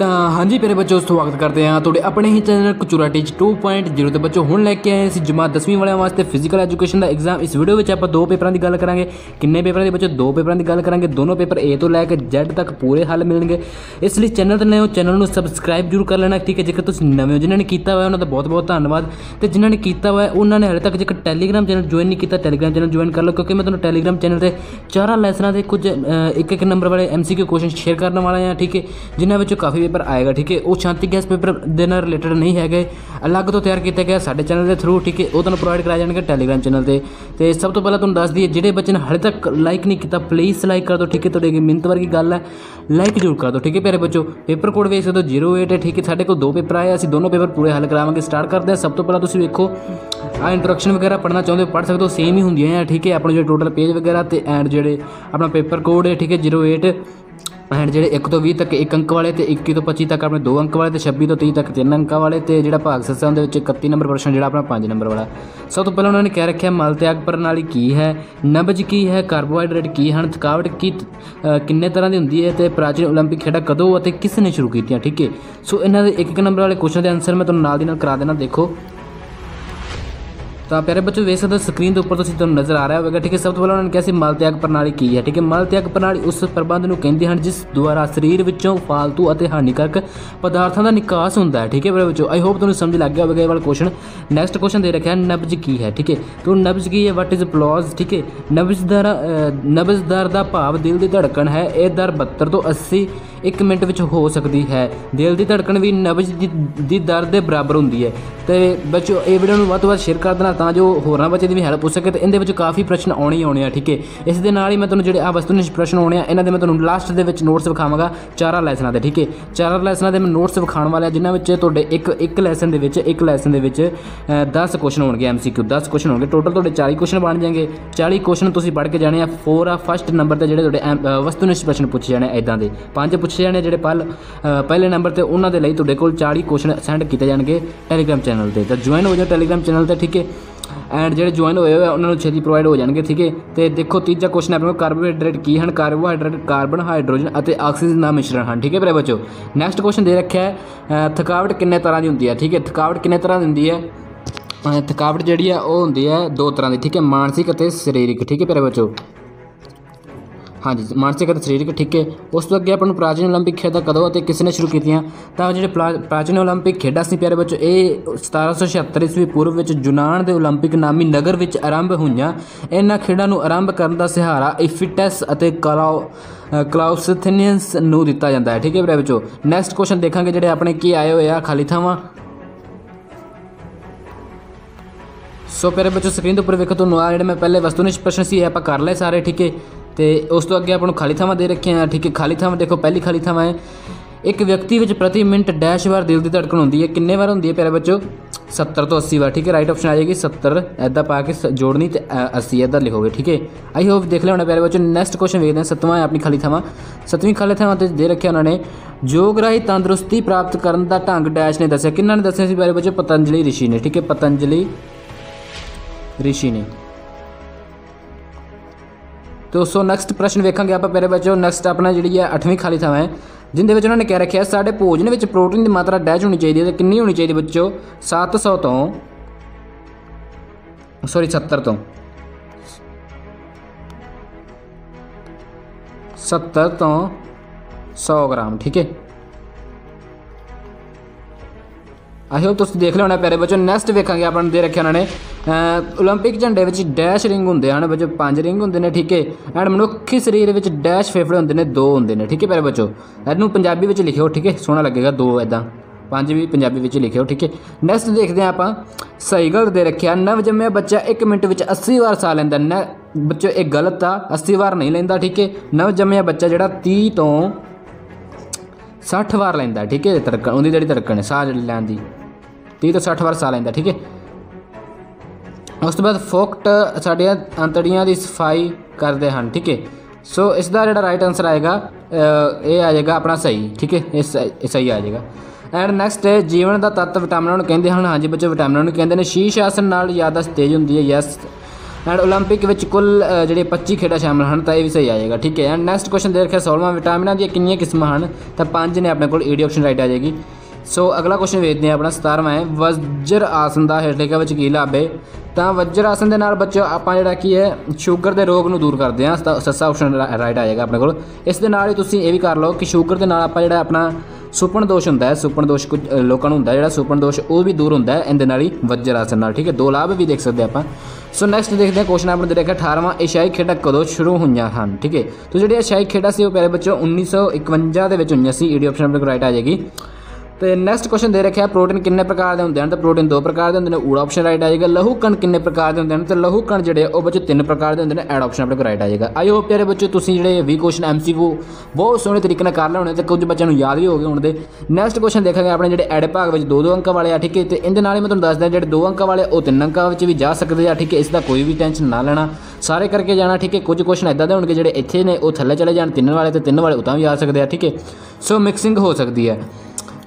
ਤਾਂ ਹਾਂਜੀ ਪਿਆਰੇ ਬੱਚੋ, ਸਵਾਗਤ ਕਰਦੇ ਹਾਂ ਤੁਹਾਡੇ ਆਪਣੇ ਹੀ ਚੈਨਲ ਕਚੂਰਾ ਟੀਚ 2.0 ਤੇ ਬੱਚੋ, ਹੁਣ ਲੈ ਕੇ ਆਏ ਸੀ ਜਮਾ 10ਵੀਂ ਵਾਲਿਆਂ ਵਾਸਤੇ ਫਿਜ਼ੀਕਲ ਐਜੂਕੇਸ਼ਨ ਦਾ ਐਗਜ਼ਾਮ ਇਸ ਵੀਡੀਓ ਵਿੱਚ ਆਪਾਂ ਦੋ ਪੇਪਰਾਂ ਦੀ ਗੱਲ ਕਰਾਂਗੇ। ਕਿੰਨੇ ਪੇਪਰਾਂ ਦੇ ਬੱਚੋ? ਦੋ ਪੇਪਰਾਂ ਦੀ ਗੱਲ ਕਰਾਂਗੇ। ਦੋਨੋਂ ਪੇਪਰ A ਤੋਂ ਲੈ ਕੇ Z ਤੱਕ ਪੂਰੇ ਹੱਲ ਮਿਲਣਗੇ। ਇਸ ਲਈ ਚੈਨਲ ਤੇ ਨਏ ਹੋ, ਚੈਨਲ ਨੂੰ ਸਬਸਕ੍ਰਾਈਬ ਜ਼ਰੂਰ ਕਰ ਲੈਣਾ। ਠੀਕ ਹੈ, ਜੇਕਰ ਤੁਸੀਂ ਨਵੇਂ ਹੋ, ਜਿਨ੍ਹਾਂ ਨੇ ਕੀਤਾ ਹੋਇਆ, ਉਹਨਾਂ ਦਾ ਬਹੁਤ ਬਹੁਤ ਧੰਨਵਾਦ। ਤੇ ਜਿਨ੍ਹਾਂ ਨੇ ਕੀਤਾ ਹੋਇਆ, ਉਹਨਾਂ ਨੇ ਹਾਲੇ ਤੱਕ ਜੇਕਰ ਟੈਲੀਗ੍ਰਾਮ ਚੈਨਲ ਜੁਆਇਨ ਨਹੀਂ ਕੀਤਾ ਟੈਲੀਗ੍ਰਾਮ ਚੈਨਲ ਜੁਆਇਨ ਕਰ ਲਓ, ਕਿਉਂਕਿ ਮੈਂ ਤੁਹਾਨੂੰ ਟੈਲੀਗ੍ਰਾਮ ਚੈਨਲ ਤੇ ਚਾਰਾਂ ਲੈਸਨਾਂ ਦੇ ਕੁਝ ਇੱਕ ਇੱਕ ਨੰਬਰ ਵਾਲੇ ਐਮਸੀਕਿਊ ਕੁਐਸਚਨ ਸ਼ੇਅਰ ਕਰਨ ਵਾਲਾ ਹਾਂ। ਠੀਕ ਹੈ, ਜਿਨ੍ਹਾਂ ਵਿੱਚੋਂ ਕਾਫੀ ਪੇਪਰ ਆਏਗਾ, ਠੀਕ ਹੈ? ਉਹ ਸ਼ਾਂਤੀ ਗੈਸ ਪੇਪਰ ਦੇ ਨਾਲ ਰਿਲੇਟਡ ਨਹੀਂ ਹੈਗੇ। ਅਲੱਗ ਤੋਂ ਤਿਆਰ ਕੀਤੇ ਗਏ ਸਾਡੇ ਚੈਨਲ ਦੇ ਥਰੂ ਠੀਕ ਹੈ? ਉਹ ਤੁਹਾਨੂੰ ਪ੍ਰੋਵਾਈਡ ਕਰਾਏ ਜਾਣਗੇ ਟੈਲੀਗ੍ਰਾਮ ਚੈਨਲ ਤੇ। ਤੇ ਸਭ ਤੋਂ ਪਹਿਲਾਂ ਤੁਹਾਨੂੰ ਦੱਸ ਦਈਏ, ਜਿਹੜੇ ਬੱਚੇ ਨੇ ਹਾਲੇ ਤੱਕ ਲਾਈਕ ਨਹੀਂ ਕੀਤਾ ਪਲੀਜ਼ ਲਾਈਕ ਕਰ ਦਿਓ, ਠੀਕ ਹੈ? ਤੁਹਾਡੀ ਅੱਗੇ ਮਿਹਨਤ ਵਰਗੀ ਗੱਲ ਹੈ। ਲਾਈਕ ਜ਼ਰੂਰ ਕਰ ਦਿਓ, ਠੀਕ ਹੈ, ਪਿਆਰੇ ਬੱਚੋ ਪੇਪਰ ਕੋਡ ਵੇਖ ਸਕਦੇ ਹੋ 08 ਹੈ, ਠੀਕ ਹੈ? ਸਾਡੇ ਕੋਲ ਦੋ ਪੇਪਰ ਆਏ ਅਸੀਂ ਦੋਨੋਂ ਪੇਪਰ ਪੂਰੇ ਹੱਲ ਕਰਾਵਾਂਗੇ ਸਟਾਰਟ ਕਰਦੇ ਹਾਂ। ਸਭ ਤੋਂ ਪਹਿਲਾਂ ਤੁਸੀਂ ਵੇਖੋ ਆ ਇੰਟਰੋਡਕਸ਼ਨ ਵਗੈਰਾ ਪੜ੍ਹਨਾ ਚਾਹੁੰਦੇ ਹੋ, ਪੜ੍ਹ ਸਕਦੇ ਹੋ ਸੇਮ ਹੀ ਹੁੰਦੀਆਂ ਹੈ ਠੀਕ ਹੈ? ਆਪਣੇ ਜਿਹੜੇ ਟੋਟਲ ਪੇਜ ਵਗੈਰਾ ਤੇ ਐਂਡ ਜਿਹੜੇ ਆਪਣਾ ਪੇਪਰ ਕੋਡ ਹੈ, ਠੀਕ ਹੈ? 08 ਐਂਡ ਜਿਹੜੇ 1 ਤੋਂ 20 ਤੱਕ 1 ਅੰਕ ਵਾਲੇ ਤੇ 21 ਤੋਂ 25 ਤੱਕ ਆਪਣੇ 2 ਅੰਕ ਵਾਲੇ ਤੇ 26 ਤੋਂ 30 ਤੱਕ 3 ਅੰਕਾਂ ਵਾਲੇ ਤੇ ਜਿਹੜਾ ਭਾਗ ਸਿੱਸਾ ਉਹਦੇ ਵਿੱਚ 31 ਨੰਬਰ ਪ੍ਰਸ਼ਨ ਜਿਹੜਾ ਆਪਣਾ 5 ਨੰਬਰ ਵਾਲਾ ਸਭ ਤੋਂ ਪਹਿਲਾਂ ਉਹਨਾਂ ਨੇ ਕਹਿ ਰੱਖਿਆ ਮਲ ਤਿਆਗ ਪ੍ਰਣਾਲੀ ਕੀ ਹੈ ਨਬਜ ਕੀ ਹੈ ਕਾਰਬੋਹਾਈਡਰੇਟ ਕੀ ਹਨ ਥਕਾਵਟ ਕੀ ਅ, ਕਿੰਨੇ ਤਰ੍ਹਾਂ ਦੀ ਹੁੰਦੀ ਹੈ ਤੇ ਪ੍ਰਾਚੀਨ 올림픽 ਖੇਡਾਂ ਕਦੋਂ ਅਤੇ ਕਿਸ ਨੇ ਸ਼ੁਰੂ ਕੀਤੀਆਂ ਠੀਕ ਹੈ ਸੋ ਇਹਨਾਂ ਦੇ ਇੱਕ ਇੱਕ ਨੰਬਰ ਵਾਲੇ ਕੁਐਸਚਨ ਦੇ ਆਨਸਰ ਮੈਂ ਤੁਹਾਨੂੰ ਨਾਲ ਦੀ ਨਾਲ ਕਰਾ ਦੇਣਾ ਦੇਖੋ ਤਾਂ ਪਿਆਰੇ ਬੱਚੋ, ਵੇਖ ਸਕਦੇ ਹੋ ਸਕਰੀਨ ਦੇ ਉੱਪਰ ਤੁਸੀਂ ਤੁਹਾਨੂੰ ਨਜ਼ਰ ਆ ਰਿਹਾ ਹੋਵੇਗਾ, ਠੀਕ ਹੈ? ਸਭ ਤੋਂ ਪਹਿਲਾਂ ਉਹਨਾਂ ਨੇ ਕਿਹਾ ਸੀ ਮਲ ਤਿਆਗ ਪ੍ਰਣਾਲੀ ਕੀ ਹੈ, ਠੀਕ ਹੈ? ਮਲ ਤਿਆਗ ਪ੍ਰਣਾਲੀ ਉਸ ਪ੍ਰਬੰਧ ਨੂੰ ਕਹਿੰਦੇ ਹਨ ਜਿਸ ਦੁਆਰਾ ਸਰੀਰ ਵਿੱਚੋਂ ਫਾਲਤੂ ਅਤੇ ਹਾਨੀਕਾਰਕ ਪਦਾਰਥਾਂ ਦਾ ਨਿਕਾਸ ਹੁੰਦਾ ਹੈ, ਠੀਕ ਹੈ ਪਿਆਰੇ ਬੱਚੋ? ਆਈ ਹੋਪ ਤੁਹਾਨੂੰ ਸਮਝ ਲੱਗ ਗਿਆ ਹੋਵੇਗਾ ਇਹ ਵਾਲਾ ਕੁਐਸਚਨ ਨੈਕਸਟ ਕੁਐਸਚਨ ਦੇ ਰੱਖਿਆ ਨਬਜ ਕੀ ਹੈ, ਠੀਕ ਹੈ? ਤੋਂ ਨਬਜ ਕੀ ਹੈ? ਵਾਟ ਇਜ਼ ਪਲੌਜ਼ ਠੀਕ ਹੈ? ਨਬਜ ਦਰ ਨਬਜ ਦਰ ਦਾ ਭਾਵ ਦਿਲ ਦੀ ਧੜਕਣ ਹੈ, ਇਹ ਦਰ 72 ਤੋਂ 80 ਇੱਕ ਮਿੰਟ ਵਿੱਚ ਹੋ ਸਕਦੀ ਹੈ। ਦਿਲ ਦੀ ਧੜਕਣ ਵੀ ਨਬਜ ਦੀ, ਦੀ ਦਰ ਦੇ ਬਰਾਬਰ ਹੁੰਦੀ ਹੈ। ਤੇ ਬੱਚੋ ਇਹ ਵੀਡੀਓ ਨੂੰ ਵੱਧ ਤੋਂ ਵੱਧ ਸ਼ੇਅਰ ਕਰ ਦੇਣਾ ਤਾਂ ਜੋ ਹੋਰਾਂ ਬੱਚੇ ਦੀ ਵੀ ਹੈਲਪ ਹੋ ਸਕੇ ਤੇ ਇਹਦੇ ਵਿੱਚ ਕਾਫੀ ਪ੍ਰਸ਼ਨ ਆਉਣੇ ਹੀ ਆਉਣੇ ਆ ਠੀਕ ਹੈ? ਇਸ ਦੇ ਨਾਲ ਹੀ ਮੈਂ ਤੁਹਾਨੂੰ ਜਿਹੜੇ ਆ ਵਸਤੂਨਿਸ਼ ਪ੍ਰਸ਼ਨ ਆਉਣੇ ਆ ਇਹਨਾਂ ਦੇ ਮੈਂ ਤੁਹਾਨੂੰ ਲਾਸਟ ਦੇ ਵਿੱਚ ਨੋਟਸ ਵਿਖਾਵਾਂਗਾ ਚਾਰਾਂ ਲੈਸਨਾਂ ਦੇ ਠੀਕ ਹੈ? ਚਾਰਾਂ ਲੈਸਨਾਂ ਦੇ ਮੈਂ ਨੋਟਸ ਵਿਖਾਉਣ ਵਾਲਾ ਜਿਨ੍ਹਾਂ ਵਿੱਚ ਤੁਹਾਡੇ ਇੱਕ ਇੱਕ ਲੈਸਨ ਦੇ ਵਿੱਚ ਇੱਕ ਲੈਸਨ ਦੇ ਵਿੱਚ 10 ਕੁਐਸਚਨ ਹੋਣਗੇ ਐਮਸੀਕਿਊ 10 ਕੁਐਸਚਨ ਹੋਣਗੇ। ਟੋਟਲ ਤੁਹਾਡੇ 40 ਕੁਐਸਚਨ ਬਣ ਜਾਣਗੇ। 40 ਕੁਐਸਚਨ ਤੁਸੀਂ ਪੜ੍ਹ ਕੇ ਜਾਣੇ ਆ 4 ਆ ਫਸਟ ਨੰਬਰ ਤੇ ਜਿਹੜੇ ਤੁਹਾਡੇ ਐਮ- ਅ, ਵਸਤੂਨਿਸ਼ ਪ੍ਰਸ਼ਨ ਪੁੱਛੇ ਜਾਣੇ ਇਦਾਂ ਦੇ। ਪੰਜ ਪੁੱਛੇ ਜਾਣੇ ਜਿਹੜੇ ਪਲ ਪਹਿਲੇ ਨੰਬਰ ਤੇ ਉਹਨਾਂ ਦੇ ਲਈ ਤੁਹਾਡੇ ਕੋਲ 40 ਕੁਐਸਚਨ ਸੈਂਡ ਕੀਤੇ ਜਾਣਗੇ ਟੈਲੀਗ੍ਰਾਮ ਚੈਨਲ ਤੇ। ਤਾਂ ਜੁਆਇਨ ਹੋ ਜਾਓ ਟੈਲੀਗ੍ਰਾਮ ਚੈਨਲ ਤੇ, ਠੀਕ ਹੈ? ਐਂਡ ਜਿਹੜੇ ਜੁਆਇਨ ਹੋਏ ਹੋਏ ਉਹਨਾਂ ਨੂੰ ਛੇਤੀ ਪ੍ਰੋਵਾਈਡ ਹੋ ਜਾਣਗੇ, ਠੀਕ ਹੈ? ਤੇ ਦੇਖੋ ਤੀਜਾ ਕੁਐਸਚਨ ਆਪਣੇ ਕੋਲ ਕਾਰਬੋਹਾਈਡਰੇਟ ਕੀ ਹਨ? ਕਾਰਬੋਹਾਈਡਰੇਟ ਕਾਰਬਨ ਹਾਈਡਰੋਜਨ ਅਤੇ ਆਕਸੀਜਨ ਦਾ ਮਿਸ਼ਰਣ ਹਨ, ਠੀਕ ਹੈ ਮੇਰੇ ਬੱਚੋ? ਨੈਕਸਟ ਕੁਐਸਚਨ ਦੇ ਰੱਖਿਆ ਹੈ ਥਕਾਵਟ ਕਿੰਨੇ ਤਰ੍ਹਾਂ ਦੀ ਹੁੰਦੀ ਹੈ, ਠੀਕ ਹੈ? ਥਕਾਵਟ ਕਿੰਨੇ ਤਰ੍ਹਾਂ ਦੀ ਹੁੰਦੀ ਹੈ? ਥਕਾਵਟ ਜਿਹੜੀ ਆ ਉਹ ਹੁੰਦੀ ਹੈ ਦੋ ਤਰ੍ਹਾਂ ਦੀ, ਠੀਕ ਹੈ? ਮਾਨਸਿਕ ਅਤੇ ਸਰੀਰਕ, ਠੀਕ ਹੈ ਮੇਰੇ ਬੱਚੋ? ਹਾਂਜੀ ਮਾਨਸਿਕ ਅਤੇ ਸਰੀਰਕ ਠੀਕ ਹੈ ਉਸ ਤੋਂ ਅੱਗੇ ਆਪਾਂ ਨੂੰ ਪ੍ਰਾਚੀਨ 올림픽 ਖੇਡਾਂ ਕਦੋਂ ਅਤੇ ਕਿਸ ਨੇ ਸ਼ੁਰੂ ਕੀਤੀਆਂ ਤਾਂ ਜਿਹੜੇ ਪਲਾ- ਪ੍ਰਾਚੀਨ 올림픽 ਖੇਡਾਂ ਸੀ ਪਿਆਰੇ ਬੱਚੋ ਇਹ 1776 ਈਸਵੀ ਪੂਰਵ ਵਿੱਚ ਯੂਨਾਨ ਦੇ 올림픽 ਨਾਮੀ ਨਗਰ ਵਿੱਚ ਆਰੰਭ ਹੋਈਆਂ ਇਹਨਾਂ ਖੇਡਾਂ ਨੂੰ ਆਰੰਭ ਕਰਨ ਦਾ ਸਹਾਰਾ ਇਫਿਟਸ ਅਤੇ ਕਲਾਉ ਅ, ਕਲਾਉਸਥੇਨੀਅਨਸ ਨੂੰ ਦਿੱਤਾ ਜਾਂਦਾ ਹੈ ਠੀਕ ਹੈ ਪਿਆਰੇ ਬੱਚੋ ਨੈਕਸਟ ਕੁਐਸਚਨ ਦੇਖਾਂਗੇ ਜਿਹੜੇ ਆਪਣੇ ਕੀ ਆਏ ਹੋਏ ਆ ਖਾਲੀ ਥਾਵਾਂ ਸੋ ਪਿਆਰੇ ਬੱਚੋ ਸਕਰੀਨ ਦੇ ਉੱਪਰ ਵੇਖੋ ਤੁਹਾਨੂੰ ਆ ਜਿਹੜੇ ਮੈਂ ਪਹਿਲੇ ਵਸਤੂਨਿਸ਼ ਪ੍ਰਸ਼ਨ ਸੀ ਇਹ ਆਪਾਂ ਕਰ ਲਏ ਸਾਰੇ ਠੀਕ ਹੈ ਤੇ ਉਸ ਤੋਂ ਅੱਗੇ ਆਪਾਂ ਨੂੰ ਖਾਲੀ ਥਾਵਾਂ ਦੇ ਰੱਖੀਆਂ ਠੀਕ ਹੈ ਖਾਲੀ ਥਾਵਾਂ ਦੇਖੋ ਪਹਿਲੀ ਖਾਲੀ ਥਾਵਾਂ ਹੈ। ਇੱਕ ਵਿਅਕਤੀ ਵਿੱਚ ਪ੍ਰਤੀ ਮਿੰਟ ਡੈਸ਼ ਵਾਰ ਦਿਲ ਦੀ ਧੜਕਣ ਹੁੰਦੀ ਹੈ। ਕਿੰਨੇ ਵਾਰ ਹੁੰਦੀ ਹੈ ਪਿਆਰੇ ਬੱਚੋ 70 ਤੋਂ 80 ਵਾਰ ਠੀਕ ਹੈ ਰਾਈਟ ਆਪਸ਼ਨ ਆ ਜਾਏਗੀ 70 ਐਦਾਂ ਪਾ ਕੇ ਸ- ਜੋੜਨੀ ਤੇ ਅ, 80 ਐਦਾਂ ਲਿਖੋਗੇ ਠੀਕ ਹੈ। ਆਈ ਹੋਪ ਦੇਖ ਲਿਆ ਹੋਣਾ ਪਿਆਰੇ ਬੱਚੋ ਨੈਕਸਟ ਕੁਐਸਚਨ ਵੇਖਦੇ ਹਾਂ ਸੱਤਵਾਂ ਹੈ ਆਪਣੀ ਖਾਲੀ ਥਾਵਾਂ। ਸੱਤਵੀਂ ਖਾਲੀ ਥਾਵਾਂ ਤੇ ਦੇ ਰੱਖਿਆ ਉਹਨਾਂ ਨੇ ਯੋਗ ਰਾਹੀਂ ਤੰਦਰੁਸਤੀ ਪ੍ਰਾਪਤ ਕਰਨ ਦਾ ਢੰਗ ਡੈਸ਼ ਨੇ ਦੱਸਿਆ। ਕਿੰਨਾਂ ਨੇ ਦੱਸਿਆ ਸੀ ਪਿਆਰੇ ਬੱਚੋ ਪਤੰਜਲੀ ਰਿਸ਼ੀ ਨੇ ਠੀਕ ਹੈ ਪਤੰਜਲੀ ਰਿਸ਼ੀ ਨੇ। ਤੋ ਸੋ ਨੈਕਸਟ ਪ੍ਰਸ਼ਨ ਵੇਖਾਂਗੇ ਆਪਾਂ ਪਿਆਰੇ ਬੱਚੋ ਨੈਕਸਟ ਆਪਣਾ ਜਿਹੜੀ ਹੈ 8ਵੀਂ ਖਾਲੀ ਥਾਂ ਹੈ, ਜਿੰਦੇ ਵਿੱਚ ਉਹਨਾਂ ਨੇ ਕਹਿ ਰੱਖਿਆ, ਸਾਡੇ ਭੋਜਨ ਵਿੱਚ ਪ੍ਰੋਟੀਨ ਦੀ ਮਾਤਰਾ ਡੈਸ਼ ਹੋਣੀ ਚਾਹੀਦੀ ਹੈ ਤੇ ਕਿੰਨੀ ਹੋਣੀ ਚਾਹੀਦੀ ਬੱਚੋ 700 ਤੋਂ ਸੌਰੀ 70 ਤੋਂ। 70 ਤੋਂ 100 ਗ੍ਰਾਮ, ਠੀਕ ਹੈ? ਆਈ ਹੋਪ ਤੁਸੀਂ ਦੇਖ ਲਿਆ ਹੋਣਾ ਪਿਆਰੇ ਬੱਚੋ ਨੈਕਸਟ ਵੇਖਾਂਗੇ ਆਪਾਂ ਨੂੰ ਦੇ ਰੱਖਿਆ ਉਹਨਾਂ ਨੇ ਅਹ 올림픽 ਝੰਡੇ ਵਿੱਚ ਡੈਸ਼ ਰਿੰਗ ਹੁੰਦੇ ਹਨ ਬੱਚੋ ਪੰਜ ਰਿੰਗ ਹੁੰਦੇ ਨੇ ਠੀਕ ਹੈ ਐਂਡ ਮਨੁੱਖੀ ਸਰੀਰ ਵਿੱਚ ਡੈਸ਼ ਫੇਫੜੇ ਹੁੰਦੇ ਨੇ ਦੋ ਹੁੰਦੇ ਨੇ ਠੀਕ ਹੈ ਪਿਆਰੇ ਬੱਚੋ ਇਹਨੂੰ ਪੰਜਾਬੀ ਵਿੱਚ ਲਿਖਿਓ ਠੀਕ ਹੈ ਸੋਹਣਾ ਲੱਗੇਗਾ ਦੋ ਐਦਾਂ ਪੰਜ ਵੀ ਪੰਜਾਬੀ ਵਿੱਚ ਲਿਖਿਓ ਠੀਕ ਹੈ ਨੈਕਸਟ ਦੇਖਦੇ ਹਾਂ ਆਪਾਂ ਸਹੀ ਗਲਤ ਦੇ ਰੱਖਿਆ ਨਵ ਜੰਮਿਆ ਬੱਚਾ 1 ਮਿੰਟ ਵਿੱਚ 80 ਵਾਰ ਸਾਹ ਲੈਂਦਾ ਨਾ ਬੱਚੋ ਇਹ ਗਲਤ ਆ 80 ਵਾਰ ਨਹੀਂ ਲੈਂਦਾ ਠੀਕ ਹੈ ਨਵ ਜੰਮਿਆ ਬੱਚਾ ਜਿਹੜਾ 30 ਤੋਂ 60 ਵਾਰ ਲੈਂਦਾ ਠੀਕ ਹੈ ਧੜਕਣ ਉਹਦੀ ਜਿਹੜੀ ਧੜਕਣ ਹੈ ਸਾਹ ਜਿਹੜੀ ਲੈਣ ਦੀ 30 ਤੋਂ 60 ਵਾਰ ਸਾਹ ਲੈਂਦਾ ਠੀਕ ਹੈ ਉਸ ਤੋਂ ਬਾਅਦ ਫੋਕਟ ਸਾਡੀਆਂ ਅੰਤੜੀਆਂ ਦੀ ਸਫਾਈ ਕਰਦੇ ਹਨ ਠੀਕ ਹੈ ਸੋ ਇਸ ਦਾ ਜਿਹੜਾ ਰਾਈਟ ਆਨਸਰ ਆਏਗਾ ਅ, ਇਹ ਆ ਜਾਏਗਾ ਆਪਣਾ ਸਹੀ ਠੀਕ ਹੈ ਇਹ ਸਹੀ ਇਹ ਸਹੀ ਆ ਜਾਏਗਾ ਐਂਡ ਨੈਕਸਟ ਹੈ ਜੀਵਨ ਦਾ ਤੱਤ ਵਿਟਾਮਿਨਾਂ ਨੂੰ ਕਹਿੰਦੇ ਹਨ ਹਾਂਜੀ ਬੱਚੋ ਵਿਟਾਮਿਨਾਂ ਨੂੰ ਕਹਿੰਦੇ ਨੇ ਸ਼ੀਸ਼ ਆਸਨ ਨਾਲ ਯਾਦਾਸ਼ਤ ਤੇਜ਼ ਹੁੰਦੀ ਹੈ ਯੈਸ ਐਂਡ 올림픽 ਵਿੱਚ ਕੁੱਲ ਅ, ਜਿਹੜੇ 25 ਖੇਡਾਂ ਸ਼ਾਮਲ ਹਨ ਤਾਂ ਇਹ ਵੀ ਸਹੀ ਆ ਜਾਏਗਾ ਠੀਕ ਹੈ ਐਂਡ ਨੈਕਸਟ ਕੁਐਸਚਨ ਦੇ ਰੱਖਿਆ 16ਵਾਂ ਵਿਟਾਮਿਨਾਂ ਦੀਆਂ ਕਿੰਨੀਆਂ ਕਿਸਮਾਂ ਹਨ ਤਾਂ ਪੰਜ ਨੇ ਆਪਣੇ ਕੋਲ ਏਡੀ ਆਪਸ਼ਨ ਰਾਈਟ ਆ ਜਾਏਗੀ ਸੋ ਅਗਲਾ ਕੁਐਸਚਨ ਵੇਖਦੇ ਹਾਂ ਆਪਣਾ 17ਵਾਂ ਹੈ, ਵਜਰ ਆਸਨ ਦਾ ਹੇਠਲੇਖਾ ਵਿੱਚ ਕੀ ਲਾਭ ਹੈ? ਤਾਂ ਵਜਰ ਆਸਨ ਦੇ ਨਾਲ ਬੱਚੋ ਆਪਾਂ ਜਿਹੜਾ ਕੀ ਹੈ, ਸ਼ੂਗਰ ਦੇ ਰੋਗ ਨੂੰ ਦੂਰ ਕਰਦੇ ਹਾਂ, ਸਤਾ- ਸੱਸਾ ਆਪਸ਼ਨ ਰਾਈਟ ਆ ਜਾਏਗਾ ਆਪਣੇ ਕੋਲ। ਇਸ ਦੇ ਨਾਲ ਹੀ ਤੁਸੀਂ ਇਹ ਵੀ ਕਰ ਲਓ ਕਿ ਸ਼ੂਗਰ ਦੇ ਨਾਲ ਆਪਾਂ ਜਿਹੜਾ ਆਪਣਾ ਸੁਪਨ ਦੋਸ਼ ਹੁੰਦਾ ਹੈ, ਸੁਪਨ ਦੋਸ਼ ਕੁਝ ਲੋਕਾਂ ਨੂੰ ਹੁੰਦਾ ਜਿਹੜਾ ਸੁਪਨ ਦੋਸ਼ ਉਹ ਵੀ ਦੂਰ ਹੁੰਦਾ ਹੈ, ਇਹਦੇ ਨਾਲ ਹੀ ਵਜਰ ਆਸਨ ਨਾਲ, ਠੀਕ ਹੈ? ਦੋ ਲਾਭ ਵੀ ਦੇਖ ਸਕਦੇ ਆਪਾਂ। ਸੋ ਨੈਕਸਟ ਦੇਖਦੇ ਹਾਂ ਕੁਐਸਚਨ ਆਪਣੇ ਦੇ ਦੇਖਿਆ 18ਵਾਂ ਏਸ਼ਿਆਈ ਖੇਡਾਂ ਕਦੋਂ ਸ਼ੁਰੂ ਹੋਈਆਂ ਹਨ, ਠੀਕ ਹੈ? ਤੋ ਜਿਹੜੇ ਏਸ਼ੀਆਈ ਖੇਡਾਂ ਸੀ ਉਹ ਪਿਆਰੇ ਬੱਚੋ 1951 ਦੇ ਵਿੱਚ ਹੋਈਆਂ ਸੀ ਈਡੀ ਆਪਸ਼ਨ ਆਪਣੇ ਕੋਲ ਰਾਈਟ ਆ ਜਾਏਗੀ। ਤੇ ਨੈਕਸਟ ਕੁਐਸਚਨ ਦੇ ਰੱਖਿਆ ਪ੍ਰੋਟੀਨ ਕਿੰਨੇ ਪ੍ਰਕਾਰ ਦੇ ਹੁੰਦੇ ਹਨ? ਤਾਂ ਪ੍ਰੋਟੀਨ ਦੋ ਪ੍ਰਕਾਰ ਦੇ ਹੁੰਦੇ ਨੇ ਊੜਾ ਆਪਸ਼ਨ ਰਾਈਟ ਆ ਜਾਏਗਾ ਲਹੂ ਕਣ ਕਿੰਨੇ ਪ੍ਰਕਾਰ ਦੇ ਹੁੰਦੇ ਹਨ? ਤੇ ਲਹੂ ਕਣ ਜਿਹੜੇ ਆ, ਉਹ ਬੱਚੇ ਤਿੰਨ ਪ੍ਰਕਾਰ ਦੇ ਹੁੰਦੇ ਨੇ ਐਡ ਆਪਸ਼ਨ ਆਪਣੇ ਕੋਲ ਰਾਈਟ ਆ ਜਾਏਗਾ ਆਈ ਹੋਪ ਪਿਆਰੇ ਬੱਚੋ ਤੁਸੀਂ ਜਿਹੜੇ 20 ਕੁਐਸਚਨ ਐਮਸੀਕਿਊ ਬਹੁਤ ਸੋਹਣੇ ਤਰੀਕੇ ਨਾਲ ਕਰ ਲਏ ਹੋਣੇ ਤੇ ਕੁਝ ਬੱਚਿਆਂ ਨੂੰ ਯਾਦ ਵੀ ਹੋ ਗਏ ਹੋਣ ਦੇ। ਨੈਕਸਟ ਕੁਐਸਚਨ ਦੇਖਾਂਗੇ ਆਪਣੇ ਜਿਹੜੇ ਐਡ ਭਾਗ ਵਿੱਚ ਦੋ ਦੋ ਅੰਕਾਂ ਵਾਲੇ ਆ ਠੀਕ ਹੈ? ਤੇ ਇਹਦੇ ਨਾਲ ਹੀ ਮੈਂ ਤੁਹਾਨੂੰ ਦੱਸਦਾ ਜਿਹੜੇ ਦੋ ਅੰਕਾਂ ਵਾਲੇ ਉਹ ਤਿੰਨ ਅੰਕਾਂ ਵਿੱਚ ਵੀ ਜਾ ਸਕਦੇ ਆ ਠੀਕ ਹੈ? ਇਸ ਦਾ ਕੋਈ ਵੀ ਟੈਨਸ਼ਨ ਨਾ ਲੈਣਾ। ਸਾਰੇ ਕਰਕੇ ਜਾਣਾ ਠੀਕ ਹੈ? ਕੁਝ ਕੁਐਸਚਨ ਇਦਾਂ ਦੇ ਹੋਣਗੇ ਜਿਹੜੇ ਇੱਥੇ ਨੇ ਉਹ ਥੱਲੇ ਚਲੇ ਜਾਣ ਤਿੰਨ ਵਾਲੇ ਤੇ ਤਿੰਨ ਵਾਲੇ ਉਤਾਂ ਵੀ ਆ ਸਕਦੇ ਆ ਠੀਕ ਹੈ? ਸੋ ਮਿਕਸਿੰਗ ਹੋ ਸਕਦੀ ਹੈ।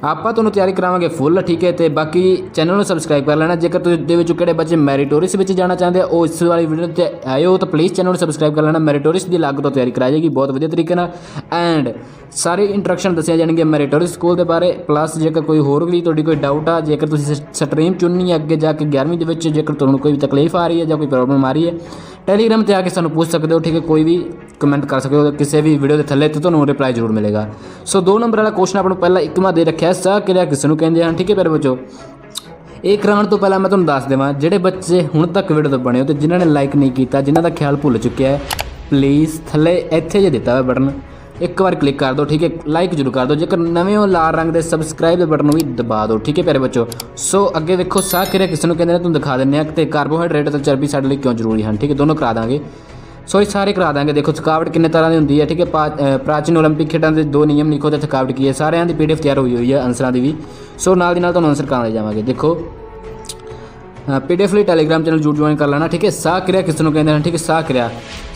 ਆਪਾਂ ਤੁਹਾਨੂੰ ਤਿਆਰੀ ਕਰਾਵਾਂਗੇ ਫੁੱਲ ਠੀਕ ਹੈ? ਤੇ ਬਾਕੀ ਚੈਨਲ ਨੂੰ ਸਬਸਕ੍ਰਾਈਬ ਕਰ ਲੈਣਾ। ਜੇਕਰ ਤੁਸੀਂ ਦੇ ਵਿੱਚੋਂ ਕਿਹੜੇ ਬੱਚੇ ਮੈਰੀਟੋਰਿਸ ਵਿੱਚ ਜਾਣਾ ਚਾਹੁੰਦੇ ਆ ਉਹ ਇਸ ਵਾਲੀ ਵੀਡੀਓ ਤੇ ਆਇਓ, ਤਾਂ ਪਲੀਜ਼ ਚੈਨਲ ਨੂੰ ਸਬਸਕ੍ਰਾਈਬ ਕਰ ਲੈਣਾ। ਮੈਰੀਟੋਰਿਸ ਦੀ ਅਲੱਗ ਤੋਂ ਤਿਆਰੀ ਕਰਾਈ ਜਾਏਗੀ, ਬਹੁਤ ਵਧੀਆ ਤਰੀਕੇ ਨਾਲ। ਐਂਡ ਸਾਰੇ ਇੰਟਰੈਕਸ਼ਨ ਦੱਸਿਆ ਜਾਣਗੇ ਮੈਰੀਟੋਰਿਸ ਸਕੂਲ ਦੇ ਬਾਰੇ। ਪਲੱਸ ਜੇਕਰ ਕੋਈ ਹੋਰ ਵੀ ਤੁਹਾਡੀ ਕੋਈ ਡਾਊਟ ਆ, ਜੇਕਰ ਤੁਸੀਂ ਸਟਰੀਮ ਚੁਣਨੀ ਹੈ ਅੱਗੇ ਜਾ ਕੇ 11ਵੀਂ ਦੇ ਵਿੱਚ, ਜੇਕਰ ਤੁਹਾਨੂੰ ਕੋਈ ਤਕਲੀਫ ਆ ਰਹੀ ਹੈ ਜਾਂ ਕੋਈ ਪ੍ਰੋਬਲਮ ਆ ਰਹੀ ਹੈ ਟੈਲੀਗ੍ਰਾਮ ਤੇ ਆ ਕੇ ਸਾਨੂੰ ਪੁੱਛ ਸਕਦੇ ਹੋ, ਠੀਕ ਹੈ, ਕੋਈ ਵੀ ਕਮੈਂਟ ਕਰ ਸਕਦੇ ਹੋ, ਕਿਸੇ ਵੀ ਵੀਡੀਓ ਦੇ ਥੱਲੇ ਤੇ ਤੁਹਾਨੂੰ ਰਿਪਲਾਈ ਜ਼ਰੂਰ ਮਿਲੇਗਾ। ਸੋ ਦੋ ਨੰਬਰ ਵਾਲਾ ਕੁਐਸਚਨ ਆਪਾਂ ਨੂੰ ਪਹਿਲਾਂ ਇੱਕਵਾਂ ਦੇ ਰੱਖਿਆ, ਸਾ ਕਿਰਿਆ ਕਿਸ ਨੂੰ ਕਹਿੰਦੇ ਹਨ ਠੀਕ ਹੈ, ਪਿਆਰੇ ਬੱਚੋ? ਇਹ ਕਰਾਉਣ ਤੋਂ ਪਹਿਲਾਂ ਮੈਂ ਤੁਹਾਨੂੰ ਦੱਸ ਦੇਵਾਂ, ਜਿਹੜੇ ਬੱਚੇ ਹੁਣ ਤੱਕ ਵੀਡੀਓ ਤੋਂ ਬਣੇ ਹੋ ਤੇ ਜਿਨ੍ਹਾਂ ਨੇ ਲਾਈਕ ਨਹੀਂ ਕੀਤਾ, ਜਿਨ੍ਹਾਂ ਦਾ ਖਿਆਲ ਭੁੱਲ ਚੁੱਕਿਆ ਹੈ ਪਲੀਜ਼ ਥੱਲੇ ਇੱਥੇ ਜੇ ਦਿੱਤਾ ਹੋਇਆ ਬਟਨ ਇੱਕ ਵਾਰ ਕਲਿੱਕ ਕਰ ਦਿਓ ਠੀਕ ਹੈ ਲਾਈਕ ਜ਼ਰੂਰ ਕਰ ਦਿਓ ਜੇਕਰ ਨਵੇਂ ਹੋ ਲਾਲ ਰੰਗ ਦੇ ਸਬਸਕ੍ਰਾਈਬ ਦੇ ਬਟਨ ਨੂੰ ਵੀ ਦਬਾ ਦਿਓ ਠੀਕ ਹੈ ਪਿਆਰੇ ਬੱਚੋ ਸੋ ਅੱਗੇ ਵੇਖੋ ਸਾਹ ਕਿਰਿਆ ਕਿਸ ਨੂੰ ਕਹਿੰਦੇ ਨੇ ਤੁਹਾਨੂੰ ਦਿਖਾ ਦਿੰਦੇ ਆ ਤੇ ਕਾਰਬੋਹਾਈਡਰੇਟ ਤੇ ਚਰਬੀ ਸਾਡੇ ਲਈ ਕਿਉਂ ਜ਼ਰੂਰੀ ਹਨ ਠੀਕ ਹੈ ਦੋਨੋਂ ਕਰਾ ਦਾਂਗੇ ਸੋ ਇਹ ਸਾਰੇ ਕਰਾ ਦਾਂਗੇ ਦੇਖੋ ਥਕਾਵਟ ਕਿੰਨੇ ਤਰ੍ਹਾਂ ਦੀ ਹੁੰਦੀ ਹੈ ਠੀਕ ਹੈ ਪਾ- ਅ, ਪ੍ਰਾਚੀਨ 올림픽 ਖੇਡਾਂ ਦੇ ਦੋ ਨਿਯਮ ਲਿਖੋ ਤੇ ਥਕਾਵਟ ਕੀ ਹੈ ਸਾਰਿਆਂ ਦੀ ਪੀਡੀਐਫ ਤਿਆਰ ਹੋਈ ਹੋਈ ਹੈ ਆਨਸਰਾਂ ਦੀ ਵੀ ਸੋ ਨਾਲ ਦੀ ਨਾਲ ਤੁਹਾਨੂੰ ਆਨਸਰ ਕਰਾਉਂਦੇ ਜਾਵਾਂਗੇ ਦੇਖੋ ਪੀਡੀਐਫ ਲਈ ਟੈਲੀਗ੍ਰਾਮ ਚੈਨਲ ਜੁੜ ਜੁਆਇਨ ਕਰ ਲੈਣਾ ਠੀਕ ਹੈ ਸਾਹ ਕਿਰਿਆ ਕਿਸ ਨੂੰ ਕਹਿੰਦੇ ਹਨ ਠੀਕ ਹੈ ਸਾਹ ਕਿਰਿਆ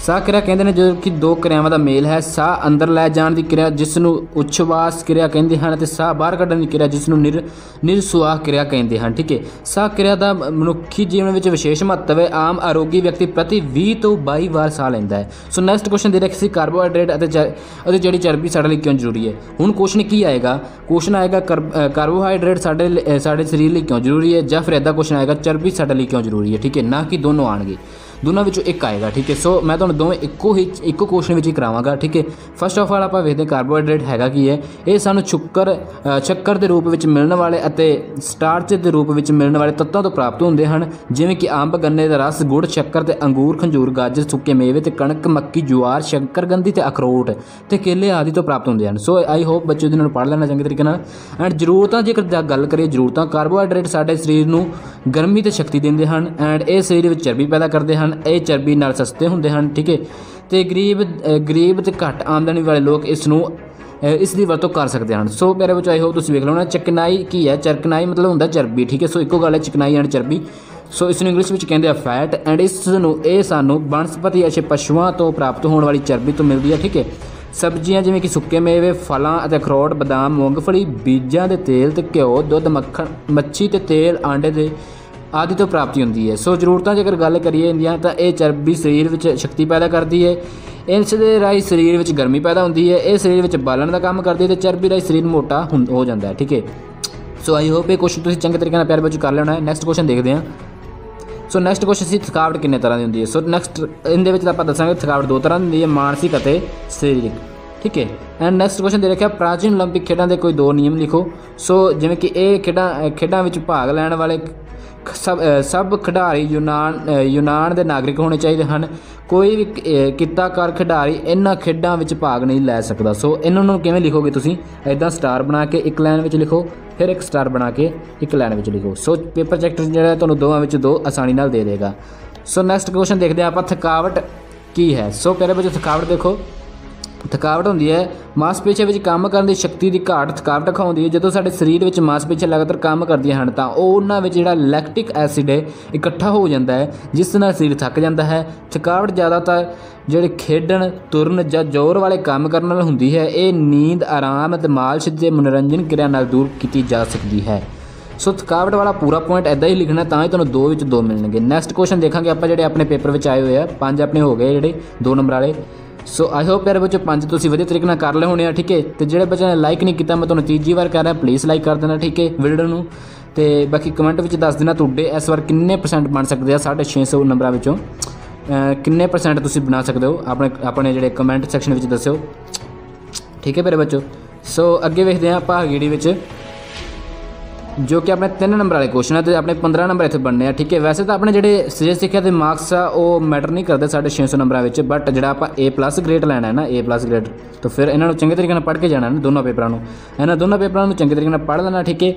ਸਾਹ ਕਿਰਿਆ ਕਹਿੰਦੇ ਨੇ ਜਦੋਂ ਕਿ ਦੋ ਕਿਰਿਆਵਾਂ ਦਾ ਮੇਲ ਹੈ। ਸਾਹ ਅੰਦਰ ਲੈ ਜਾਣ ਦੀ ਕਿਰਿਆ ਜਿਸ ਨੂੰ ਉਛਵਾਸ ਕਿਰਿਆ ਕਹਿੰਦੇ ਹਨ ਅਤੇ ਸਾਹ ਬਾਹਰ ਕੱਢਣ ਦੀ ਕਿਰਿਆ ਜਿਸ ਨੂੰ ਨਿਰ, ਨਿਰਸੁਆਹ ਕਿਰਿਆ ਕਹਿੰਦੇ ਹਨ। ਠੀਕ ਹੈ। ਸਾਹ ਕਿਰਿਆ ਦਾ ਮਨੁੱਖੀ ਜੀਵਨ ਵਿੱਚ ਵਿਸ਼ੇਸ਼ ਮਹੱਤਵ ਹੈ। ਆਮ ਆਰੋਗੀ ਵਿਅਕਤੀ ਪ੍ਰਤੀ 20 ਤੋਂ 22 ਵਾਰ ਸਾਹ ਲੈਂਦਾ ਹੈ। ਸੋ ਨੈਕਸਟ ਕੁਐਸਚਨ ਦੇ ਰੱਖੀ ਸੀ ਕਾਰਬੋਹਾਈਡਰੇਟ ਅਤੇ ਚ- ਅਤੇ ਜਿਹੜੀ ਚਰਬੀ ਸਾਡੇ ਲਈ ਕਿਉਂ ਜ਼ਰੂਰੀ ਹੈ? ਹੁਣ ਕੁਐਸਚਨ ਕੀ ਆਏਗਾ? ਕੁਐਸਚਨ ਆਏਗਾ ਕਰ- ਕਾਰਬੋਹਾਈਡਰੇਟ ਸਾਡੇ ਲਈ- ਸਾਡੇ ਸਰੀਰ ਲਈ ਕਿਉਂ ਜ਼ਰੂਰੀ ਹੈ? ਜਾਂ ਫਿਰ ਇਦਾਂ ਕੁਐਸਚਨ ਆਏਗਾ, ਚਰਬੀ ਸਾਡੇ ਲਈ ਕਿਉਂ ਜ਼ਰੂਰੀ ਹੈ? ਠੀਕ ਹੈ। ਨਾ ਕਿ ਦੋਨੋਂ ਆਣਗੇ ਦੋਨਾਂ ਵਿੱਚੋਂ ਇੱਕ ਆਏਗਾ, ਠੀਕ ਹੈ? ਸੋ ਮੈਂ ਤੁਹਾਨੂੰ ਦੋਵੇਂ ਇੱਕੋ ਹੀ, ਇੱਕੋ ਕੁਐਸਚਨ ਵਿੱਚ ਹੀ ਕਰਾਵਾਂਗਾ, ਠੀਕ ਹੈ? ਫਸਟ ਆਫ ਆਲ ਆਪਾਂ ਵੇਖਦੇ ਹਾਂ ਕਾਰਬੋਹਾਈਡਰੇਟ ਹੈਗਾ ਕੀ ਹੈ? ਇਹ ਸਾਨੂੰ ਸ਼ੁੱਕਰ ਸ਼ੱਕਰ ਦੇ ਰੂਪ ਵਿੱਚ ਮਿਲਣ ਵਾਲੇ ਅਤੇ ਸਟਾਰਚ ਦੇ ਰੂਪ ਵਿੱਚ ਮਿਲਣ ਵਾਲੇ ਤੱਤਾਂ ਤੋਂ ਪ੍ਰਾਪਤ ਹੁੰਦੇ ਹਨ, ਜਿਵੇਂ ਕਿ ਅੰਬ ਗੰਨੇ ਦਾ ਰਸ, ਗੁੜ, ਸ਼ੱਕਰ ਤੇ ਅੰਗੂਰ, ਖੰਜੂਰ, ਗਾਜਰ, ਸੁੱਕੇ ਮੇਵੇ ਤੇ ਕਣਕ, ਮੱਕੀ ਜੁਆਰ ਸ਼ੰਕਰਗੰਦੀ ਤੇ ਅਖਰੋਟ ਤੇ ਕੇਲੇ ਆਦਿ ਤੋਂ ਪ੍ਰਾਪਤ ਹੁੰਦੇ ਹਨ। ਸੋ ਆਈ ਹੋਪ ਬੱਚੇ ਇਹਨਾਂ ਨੂੰ ਪੜ੍ਹ ਲੈਣਾ ਚੰਗੇ ਤਰੀਕੇ ਨਾਲ। ਐਂਡ ਜ਼ਰੂਰਤਾਂ, ਜੇਕਰ ਜਾ- ਗੱਲ ਕਰੀਏ ਜ਼ਰੂਰਤਾਂ ਕਾਰਬੋਹਾਈਡਰੇਟ ਸਾਡੇ ਸਰੀਰ ਨੂੰ ਗਰਮੀ ਤੇ ਸ਼ਕਤੀ ਦਿੰਦੇ ਹਨ ਐਂਡ ਇਹ ਸਰੀਰ ਵਿੱਚ ਚਰਬੀ ਪੈਦਾ ਕਰਦੇ ਹਨ ਇਹ ਚਰਬੀ ਨਾਲ ਸਸਤੇ ਹੁੰਦੇ ਹਨ, ਠੀਕ ਹੈ। ਤੇ ਗਰੀਬ ਗਰੀਬ ਤੇ ਘੱਟ ਆਮਦਨੀ ਵਾਲੇ ਲੋਕ ਇਸ ਨੂੰ ਇਸ ਦੀ ਵਰਤੋਂ ਕਰ ਸਕਦੇ ਹਨ। ਸੋ ਮੇਰੇ ਵਿੱਚ ਆਈ ਹੋਪ ਤੁਸੀਂ ਵੇਖ ਲਓ ਨਾ, ਚਕਨਾਈ ਕੀ ਹੈ? ਚਰਕਨਾਈ ਮਤਲਬ ਹੁੰਦਾ ਚਰਬੀ, ਠੀਕ ਹੈ। ਸੋ ਇੱਕੋ ਗੱਲ ਹੈ, ਚਕਨਾਈ ਐਂਡ ਚਰਬੀ। ਸੋ ਇਸ ਨੂੰ ਇੰਗਲਿਸ਼ ਵਿੱਚ ਕਹਿੰਦੇ ਆ ਫੈਟ ਐਂਡ ਇਸ ਨੂੰ, ਇਹ ਸਾਨੂੰ ਬਨਸਪਤੀ ਅਤੇ ਪਸ਼ੂਆਂ ਤੋਂ ਪ੍ਰਾਪਤ ਹੋਣ ਵਾਲੀ ਚਰਬੀ ਤੋਂ ਮਿਲਦੀ ਹੈ, ਠੀਕ ਹੈ। ਸਬਜ਼ੀਆਂ ਜਿਵੇਂ ਕਿ ਸੁੱਕੇ ਮੇਵੇ, ਫਲਾਂ ਅਤੇ ਅਖਰੋਟ, ਬਦਾਮ, ਮੂੰਗਫਲੀ, ਬੀਜਾਂ ਦੇ ਤੇਲ ਤੇ ਘਿਓ, ਦੁੱਧ, ਮੱਖਣ, ਮੱਛੀ ਤੇ ਤੇਲ, ਆਂਡੇ ਦੇ ਆਦਿ ਤੋਂ ਪ੍ਰਾਪਤੀ ਹੁੰਦੀ ਹੈ ਸੋ ਜ਼ਰੂਰਤਾਂ ਜੇਕਰ ਗੱਲ ਕਰੀਏ ਇੰਦੀਆਂ ਤਾਂ ਇਹ ਚਰਬੀ ਸਰੀਰ ਵਿੱਚ ਸ਼ਕਤੀ ਪੈਦਾ ਕਰਦੀ ਹੈ ਇਸ ਦੇ ਰਾਹੀਂ ਸਰੀਰ ਵਿੱਚ ਗਰਮੀ ਪੈਦਾ ਹੁੰਦੀ ਹੈ ਇਹ ਸਰੀਰ ਵਿੱਚ ਬਾਲਣ ਦਾ ਕੰਮ ਕਰਦੀ ਹੈ ਤੇ ਚਰਬੀ ਰਾਹੀਂ ਸਰੀਰ ਮੋਟਾ ਹੁੰ- ਹੋ ਜਾਂਦਾ ਹੈ ਠੀਕ ਹੈ ਸੋ ਆਈ ਹੋਪ ਇਹ ਕੁਐਸਚਨ ਤੁਸੀਂ ਚੰਗੇ ਤਰੀਕੇ ਨਾਲ ਪਿਆਰ ਵਿੱਚ ਕਰ ਲੈਣਾ ਹੈ ਨੈਕਸਟ ਕੁਐਸਚਨ ਦੇਖਦੇ ਹਾਂ ਸੋ ਨੈਕਸਟ ਕੁਐਸਚਨ ਸੀ ਥਕਾਵਟ ਕਿੰਨੇ ਤਰ੍ਹਾਂ ਦੀ ਹੁੰਦੀ ਹੈ ਸੋ ਨੈਕਸਟ ਇਹਦੇ ਵਿੱਚ ਤਾਂ ਆਪਾਂ ਦੱਸਾਂਗੇ ਥਕਾਵਟ ਦੋ ਤਰ੍ਹਾਂ ਦੀ ਹੁੰਦੀ ਹੈ ਮਾਨਸਿਕ ਅਤੇ ਸਰੀਰਕ ਠੀਕ ਹੈ ਐਂਡ ਨੈਕਸਟ ਕੁਐਸਚਨ ਦੇ ਰੱਖਿਆ ਪ੍ਰਾਚੀਨ 올림픽 ਖੇਡਾਂ ਦੇ ਕੋਈ ਦੋ ਨਿਯਮ ਲਿਖੋ ਸੋ ਜਿਵੇਂ ਕਿ ਇਹ ਖੇਡਾਂ ਅ, ਖੇਡਾਂ ਵਿੱਚ ਭਾਗ ਲੈਣ ਵਾਲੇ ਖ- ਸਭ ਸਭ ਖਿਡਾਰੀ ਯੂਨਾਨ ਯੂਨਾਨ ਦੇ ਨਾਗਰਿਕ ਹੋਣੇ ਚਾਹੀਦੇ ਹਨ। ਕੋਈ ਵੀ ਕ- ਅ, ਕਿੱਤਾਕਾਰ ਖਿਡਾਰੀ ਇਹਨਾਂ ਖੇਡਾਂ ਵਿੱਚ ਭਾਗ ਨਹੀਂ ਲੈ ਸਕਦਾ। ਸੋ ਇਹਨਾਂ ਨੂੰ ਕਿਵੇਂ ਲਿਖੋਗੇ ਤੁਸੀਂ? ਐਦਾਂ ਸਟਾਰ ਬਣਾ ਕੇ ਇੱਕ ਲਾਈਨ ਵਿੱਚ ਲਿਖੋ ਫਿਰ ਇੱਕ ਸਟਾਰ ਬਣਾ ਕੇ ਇੱਕ ਲਾਈਨ ਵਿੱਚ ਲਿਖੋ। ਸੋ ਪੇਪਰ ਚੈਕਟਰ ਜਿਹੜਾ ਤੁਹਾਨੂੰ ਦੋਵਾਂ ਵਿੱਚ ਦੋ ਆਸਾਨੀ ਨਾਲ ਦੇ ਦੇਗਾ। ਸੋ ਨੈਕਸਟ ਕੁਐਸਚਨ ਦੇਖਦੇ ਹਾਂ ਆਪਾਂ ਥਕਾਵਟ ਕੀ ਹੈ। ਸੋ ਪਹਿਲੇ ਵਿੱਚ ਥਕਾਵਟ ਦੇਖੋ। ਥਕਾਵਟ ਹੁੰਦੀ ਹੈ। ਮਾਸਪੇਸ਼ੀਆਂ ਵਿੱਚ ਕੰਮ ਕਰਨ ਦੀ ਸ਼ਕਤੀ ਦੀ ਘਾਟ ਥਕਾਵਟ ਦਿਖਾਉਂਦੀ ਹੈ। ਜਦੋਂ ਸਾਡੇ ਸਰੀਰ ਵਿੱਚ ਮਾਸਪੇਸ਼ੀਆਂ ਲਗਾਤਾਰ ਕੰਮ ਕਰਦੀਆਂ ਹਨ, ਤਾਂ ਉਹ ਉਹਨਾਂ ਵਿੱਚ ਜਿਹੜਾ ਲੈਕਟਿਕ ਐਸਿਡ ਹੈ, ਇਕੱਠਾ ਹੋ ਜਾਂਦਾ ਹੈ, ਜਿਸ ਨਾਲ ਸਰੀਰ ਥੱਕ ਜਾਂਦਾ ਹੈ। ਥਕਾਵਟ ਜ਼ਿਆਦਾਤਰ ਜਿਹੜੇ ਖੇਡਣ, ਤੁਰਨ ਜਾਂ ਜ਼ੋਰ ਵਾਲੇ ਕੰਮ ਕਰਨ ਨਾਲ ਹੁੰਦੀ ਹੈ। ਇਹ ਨੀਂਦ, ਆਰਾਮ ਅਤੇ ਮਾਲਸ਼ ਦੇ ਮਨੋਰੰਜਨ ਕਿਰਿਆ ਨਾਲ ਦੂਰ ਕੀਤੀ ਜਾ ਸਕਦੀ ਹੈ। ਸੋ ਥਕਾਵਟ ਵਾਲਾ ਪੂਰਾ ਪੁਆਇੰਟ ਐਦਾਂ ਹੀ ਲਿਖਣਾ, ਤਾਂ ਹੀ ਤੁਹਾਨੂੰ ਦੋ ਵਿੱਚ ਦੋ ਮਿਲਣਗੇ। ਨੈਕਸਟ ਕੁਐਸਚਨ ਦੇਖਾਂਗੇ ਆਪਾਂ ਜਿਹੜੇ ਆਪਣੇ ਪੇਪਰ ਵਿੱਚ ਆਏ ਹੋਏ ਆ। ਪੰਜ ਆਪਣੇ ਹੋ ਗਏ ਜਿਹੜੇ, ਦੋ ਨੰਬਰ ਵਾਲੇ। ਸੋ ਆਈ ਹੋਪ ਪਿਆਰੇ ਬੱਚੋ ਪੰਜ ਤੁਸੀਂ ਵਧੀਆ ਤਰੀਕੇ ਨਾਲ ਕਰ ਲਏ ਹੋਣੇ ਆ, ਠੀਕ ਹੈ? ਤੇ ਜਿਹੜੇ ਬੱਚਿਆਂ ਨੇ ਲਾਈਕ ਨਹੀਂ ਕੀਤਾ, ਮੈਂ ਤੁਹਾਨੂੰ ਤੀਜੀ ਵਾਰ ਕਹਿ ਰਿਹਾ ਪਲੀਜ਼ ਲਾਈਕ ਕਰ ਦੇਣਾ, ਠੀਕ ਹੈ ਵੀਡੀਓ ਨੂੰ। ਤੇ ਬਾਕੀ ਕਮੈਂਟ ਵਿੱਚ ਦੱਸ ਦੇਣਾ, ਤੁਹਾਡੇ ਇਸ ਵਾਰ ਕਿੰਨੇ ਪਰਸੈਂਟ ਬਣ ਸਕਦੇ ਆ 650 ਨੰਬਰਾਂ ਵਿੱਚੋਂ? ਕਿੰਨੇ ਪਰਸੈਂਟ ਤੁਸੀਂ ਬਣਾ ਸਕਦੇ ਹੋ? ਆਪਣੇ ਆਪਣੇ ਜਿਹੜੇ ਕਮੈਂਟ ਸੈਕਸ਼ਨ ਵਿੱਚ ਦੱਸਿਓ। ਠੀਕ ਹੈ ਮੇਰੇ ਬੱਚੋ? ਸੋ ਅੱਗੇ ਵੇਖਦੇ ਹਾਂ ਆਪਾਂ ਗੀੜੀ ਵਿੱਚ। ਜੋ ਕਿ ਆਪਣੇ 3 ਨੰਬਰ ਵਾਲੇ ਕੁਐਸਚਨ ਹੈ ਤੇ ਆਪਣੇ 15 ਨੰਬਰ ਇੱਥੇ ਬਣਨੇ ਆ, ਠੀਕ ਹੈ? ਵੈਸੇ ਤਾਂ ਆਪਣੇ ਜਿਹੜੇ ਸਜੇ ਸਿੱਖਿਆ ਦੇ ਮਾਰਕਸ ਆ, ਉਹ ਮੈਟਰ ਨਹੀਂ ਕਰਦੇ 650 ਨੰਬਰਾਂ ਵਿੱਚ ਬਟ ਜਿਹੜਾ ਆਪਾਂ A+ ਗ੍ਰੇਡ ਲੈਣਾ ਹੈ ਨਾ, A+ ਗ੍ਰੇਡ ਤਾਂ ਫਿਰ ਇਹਨਾਂ ਨੂੰ ਚੰਗੇ ਤਰੀਕੇ ਨਾਲ ਪੜ੍ਹ ਕੇ ਜਾਣਾ ਨਾ ਦੋਨੋਂ ਪੇਪਰਾਂ ਨੂੰ। ਇਹਨਾਂ ਦੋਨੋਂ ਪੇਪਰਾਂ ਨੂੰ ਚੰਗੇ ਤਰੀਕੇ ਨਾਲ ਪੜ੍ਹ ਲੈਣਾ, ਠੀਕ ਹੈ?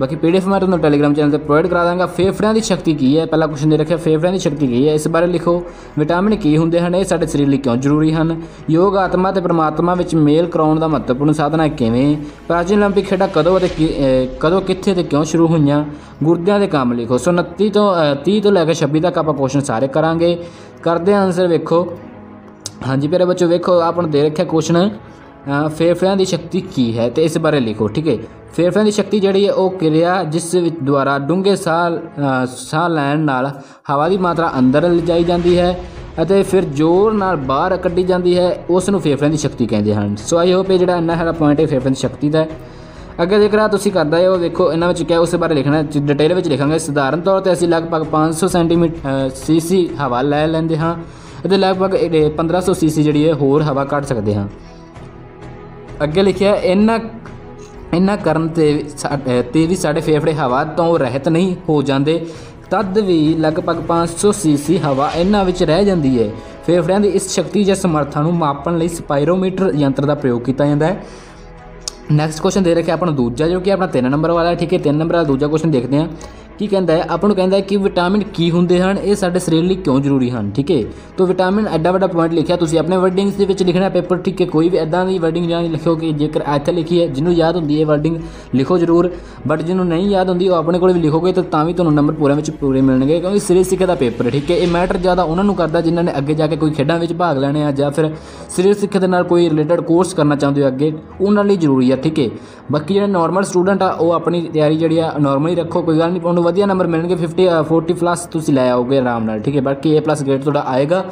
ਬਾਕੀ ਪੀਡੀਐਫ ਮੈਂ ਤੁਹਾਨੂੰ ਟੈਲੀਗ੍ਰਾਮ ਚੈਨਲ ਤੇ ਪ੍ਰੋਵਾਈਡ ਕਰਾ ਦਾਂਗਾ ਫੇਫੜਿਆਂ ਦੀ ਸ਼ਕਤੀ ਕੀ ਹੈ ਪਹਿਲਾ ਕੁਐਸਚਨ ਦੇ ਰੱਖਿਆ ਫੇਫੜਿਆਂ ਦੀ ਸ਼ਕਤੀ ਕੀ ਹੈ ਇਸ ਬਾਰੇ ਲਿਖੋ ਵਿਟਾਮਿਨ ਕੀ ਹੁੰਦੇ ਹਨ ਇਹ ਸਾਡੇ ਸਰੀਰ ਲਈ ਕਿਉਂ ਜ਼ਰੂਰੀ ਹਨ ਯੋਗ ਆਤਮਾ ਤੇ ਪ੍ਰਮਾਤਮਾ ਵਿੱਚ ਮੇਲ ਕਰਾਉਣ ਦਾ ਮਹੱਤਵਪੂਰਨ ਸਾਧਨ ਹੈ ਕਿਵੇਂ ਪ੍ਰਾਚੀਨ 올림픽 ਖੇਡਾਂ ਕਦੋਂ ਅਤੇ ਕਿ- ਅਹ ਕਦੋਂ ਕਿੱਥੇ ਤੇ ਕਿਉਂ ਸ਼ੁਰੂ ਹੋਈਆਂ ਗੁਰਦਿਆਂ ਦੇ ਕੰਮ ਲਿਖੋ ਸੋ 29 ਤੋਂ ਅਹ 30 ਤੋਂ ਲੈ ਕੇ 26 ਤੱਕ ਆਪਾਂ ਕੁਐਸਚਨ ਸਾਰੇ ਕਰਾਂਗੇ ਕਰਦੇ ਆਨਸਰ ਵੇਖੋ ਹਾਂਜੀ ਪਿਆਰੇ ਬੱਚੋ ਵੇਖੋ ਆਪਾਂ ਨੂੰ ਦੇ ਰੱਖਿਆ ਕੁਐਸਚਨ ਫੇਫੜਿਆਂ ਦੀ ਸ਼ਕਤੀ ਕੀ ਹੈ ਤੇ ਇਸ ਬਾਰੇ ਲਿਖੋ, ਠੀਕ ਹੈ? ਫੇਫੜਿਆਂ ਦੀ ਸ਼ਕਤੀ ਜਿਹੜੀ ਹੈ ਉਹ ਕਿਰਿਆ ਜਿਸ ਵਿੱਚ ਦੁਆਰਾ ਡੂੰਘੇ ਸਾਹ ਸਾਹ ਲੈਣ ਨਾਲ ਹਵਾ ਦੀ ਮਾਤਰਾ ਅੰਦਰ ਲਿਜਾਈ ਜਾਂਦੀ ਹੈ ਅਤੇ ਫਿਰ ਜ਼ੋਰ ਨਾਲ ਬਾਹਰ ਕੱਢੀ ਜਾਂਦੀ ਹੈ, ਉਸ ਨੂੰ ਫੇਫੜਿਆਂ ਦੀ ਸ਼ਕਤੀ ਕਹਿੰਦੇ ਹਨ। ਸੋ ਆਈ ਹੋਪ ਇਹ ਜਿਹੜਾ ਇੰਨਾ ਸਾਰਾ ਪੁਆਇੰਟ ਹੈ ਫੇਫੜਿਆਂ ਦੀ ਸ਼ਕਤੀ ਦਾ ਅੱਗੇ ਜੇਕਰ ਆਹ ਤੁਸੀਂ ਕਰਦਾ ਹੈ ਉਹ ਵੇਖੋ, ਇਹਨਾਂ ਵਿੱਚ ਕਿਹਾ ਉਸ ਬਾਰੇ ਲਿਖਣਾ ਡਿਟੇਲ ਵਿੱਚ ਲਿਖਾਂਗੇ। ਸਧਾਰਨ ਤੌਰ ਤੇ ਅਸੀਂ ਲਗਭਗ 500 ਸੈਂਟੀਮੀਟਰ ਸੀਸੀ ਹਵਾ ਲੈ ਲੈਂਦੇ ਹਾਂ ਅਤੇ ਲਗਭਗ ਇਹ 1500 ਸੀਸੀ ਜਿਹੜੀ ਹੈ, ਹੋਰ ਹਵਾ ਕੱਢ ਸਕਦੇ ਹਾਂ। ਅੱਗੇ ਲਿਖਿਆ ਇਹਨਾਂ ਇਹਨਾਂ ਕਰਨ ਤੇ ਸਾ- ਅਹ ਤੇ ਵੀ ਸਾਡੇ ਫੇਫੜੇ ਹਵਾ ਤੋਂ ਰਹਿਤ ਨਹੀਂ ਹੋ ਜਾਂਦੇ। ਤਦ ਵੀ ਲਗਭਗ 500 ਸੀਸੀ ਹਵਾ ਇਹਨਾਂ ਵਿੱਚ ਰਹਿ ਜਾਂਦੀ ਹੈ ਫੇਫੜਿਆਂ ਦੀ ਇਸ ਸ਼ਕਤੀ ਜਾਂ ਸਮਰੱਥਾ ਨੂੰ ਮਾਪਣ ਲਈ ਸਪਾਇਰੋਮੀਟਰ ਯੰਤਰ ਦਾ ਪ੍ਰਯੋਗ ਕੀਤਾ ਜਾਂਦਾ ਹੈ। ਨੈਕਸਟ ਕੁਐਸਚਨ ਦੇ ਰੱਖਿਆ ਆਪਣਾ ਦੂਜਾ, ਜੋ ਕਿ ਆਪਣਾ 3 ਨੰਬਰ ਵਾਲਾ ਹੈ। ਠੀਕ ਹੈ 3 ਨੰਬਰ ਵਾਲਾ ਦੂਜਾ ਕੁਐਸਚਨ ਦੇਖਦੇ ਹਾਂ। ਕੀ ਕਹਿੰਦਾ ਹੈ? ਆਪਾਂ ਨੂੰ ਕਹਿੰਦਾ ਹੈ ਕਿ ਵਿਟਾਮਿਨ ਕੀ ਹੁੰਦੇ ਹਨ? ਇਹ ਸਾਡੇ ਸਰੀਰ ਲਈ ਕਿਉਂ ਜ਼ਰੂਰੀ ਹਨ? ਠੀਕ ਹੈ? ਤੋਂ ਵਿਟਾਮਿਨ ਐਡਾ ਵੱਡਾ ਪੁਆਇੰਟ ਲਿਖਿਆ ਤੁਸੀਂ। ਆਪਣੇ ਵਰਡਿੰਗਸ ਦੇ ਵਿੱਚ ਲਿਖਣਾ ਪੇਪਰ ਠੀਕ ਹੈ? ਕੋਈ ਵੀ ਐਦਾਂ ਦੀ ਵਰਡਿੰਗ ਜਾਂ ਲਿਖੋ ਕਿ ਜੇਕਰ ਇੱਥੇ ਲਿਖੀ ਹੈ, ਜਿਹਨੂੰ ਯਾਦ ਹੁੰਦੀ ਹੈ ਵਰਡਿੰਗ ਲਿਖੋ ਜ਼ਰੂਰ। ਬਟ ਜਿਹਨੂੰ ਨਹੀਂ ਯਾਦ ਹੁੰਦੀ, ਉਹ ਆਪਣੇ ਕੋਲ ਵੀ ਲਿਖੋਗੇ ਤਾਂ ਤਾਂ ਵੀ ਤੁਹਾਨੂੰ ਨੰਬਰ ਪੂਰੇ ਵਿੱਚ ਪੂਰੇ ਮਿਲਣਗੇ ਕਿਉਂਕਿ ਸਰੀਰ ਸਿੱਖਿਆ ਦਾ ਪੇਪਰ ਹੈ ਠੀਕ ਹੈ? ਇਹ ਮੈਟਰ ਜ਼ਿਆਦਾ ਉਹਨਾਂ ਨੂੰ ਕਰਦਾ ਜਿਨ੍ਹਾਂ ਨੇ ਅੱਗੇ ਜਾ ਕੇ ਕੋਈ ਖੇਡਾਂ ਵਿੱਚ ਭਾਗ ਲੈਣੇ ਆ ਜਾਂ ਫਿਰ ਸਰੀਰ ਸਿੱਖਿਆ ਦੇ ਨਾਲ ਕੋਈ ਰਿਲੇਟਡ ਕੋਰਸ ਕਰਨਾ ਚਾਹੁੰਦੇ ਹੋ ਅੱਗੇ, ਉਹਨਾਂ ਲਈ ਜ਼ਰੂਰੀ ਆ, ਠੀਕ ਹੈ? ਬਾਕੀ ਜਿਹੜੇ ਨਾਰਮਲ ਸਟੂਡੈਂਟ ਆ, ਉਹ ਆਪਣੀ ਤਿਆਰੀ ਜਿਹੜੀ ਆ ਨਾਰਮਲੀ ਰੱਖੋ, ਕੋਈ ਗੱਲ ਨਹੀਂ, ਉਹਨੂੰ ਵਧੀਆ ਨੰਬਰ ਮਿਲਣਗੇ 50 ਅ, 40 ਪਲੱਸ ਤੁਸੀਂ ਲੈ ਆਓਗੇ ਆਰਾਮ ਨਾਲ ਠੀਕ ਹੈ? ਬਾਕੀ A+ ਗ੍ਰੇਡ ਤੁਹਾਡਾ ਆਏਗਾ।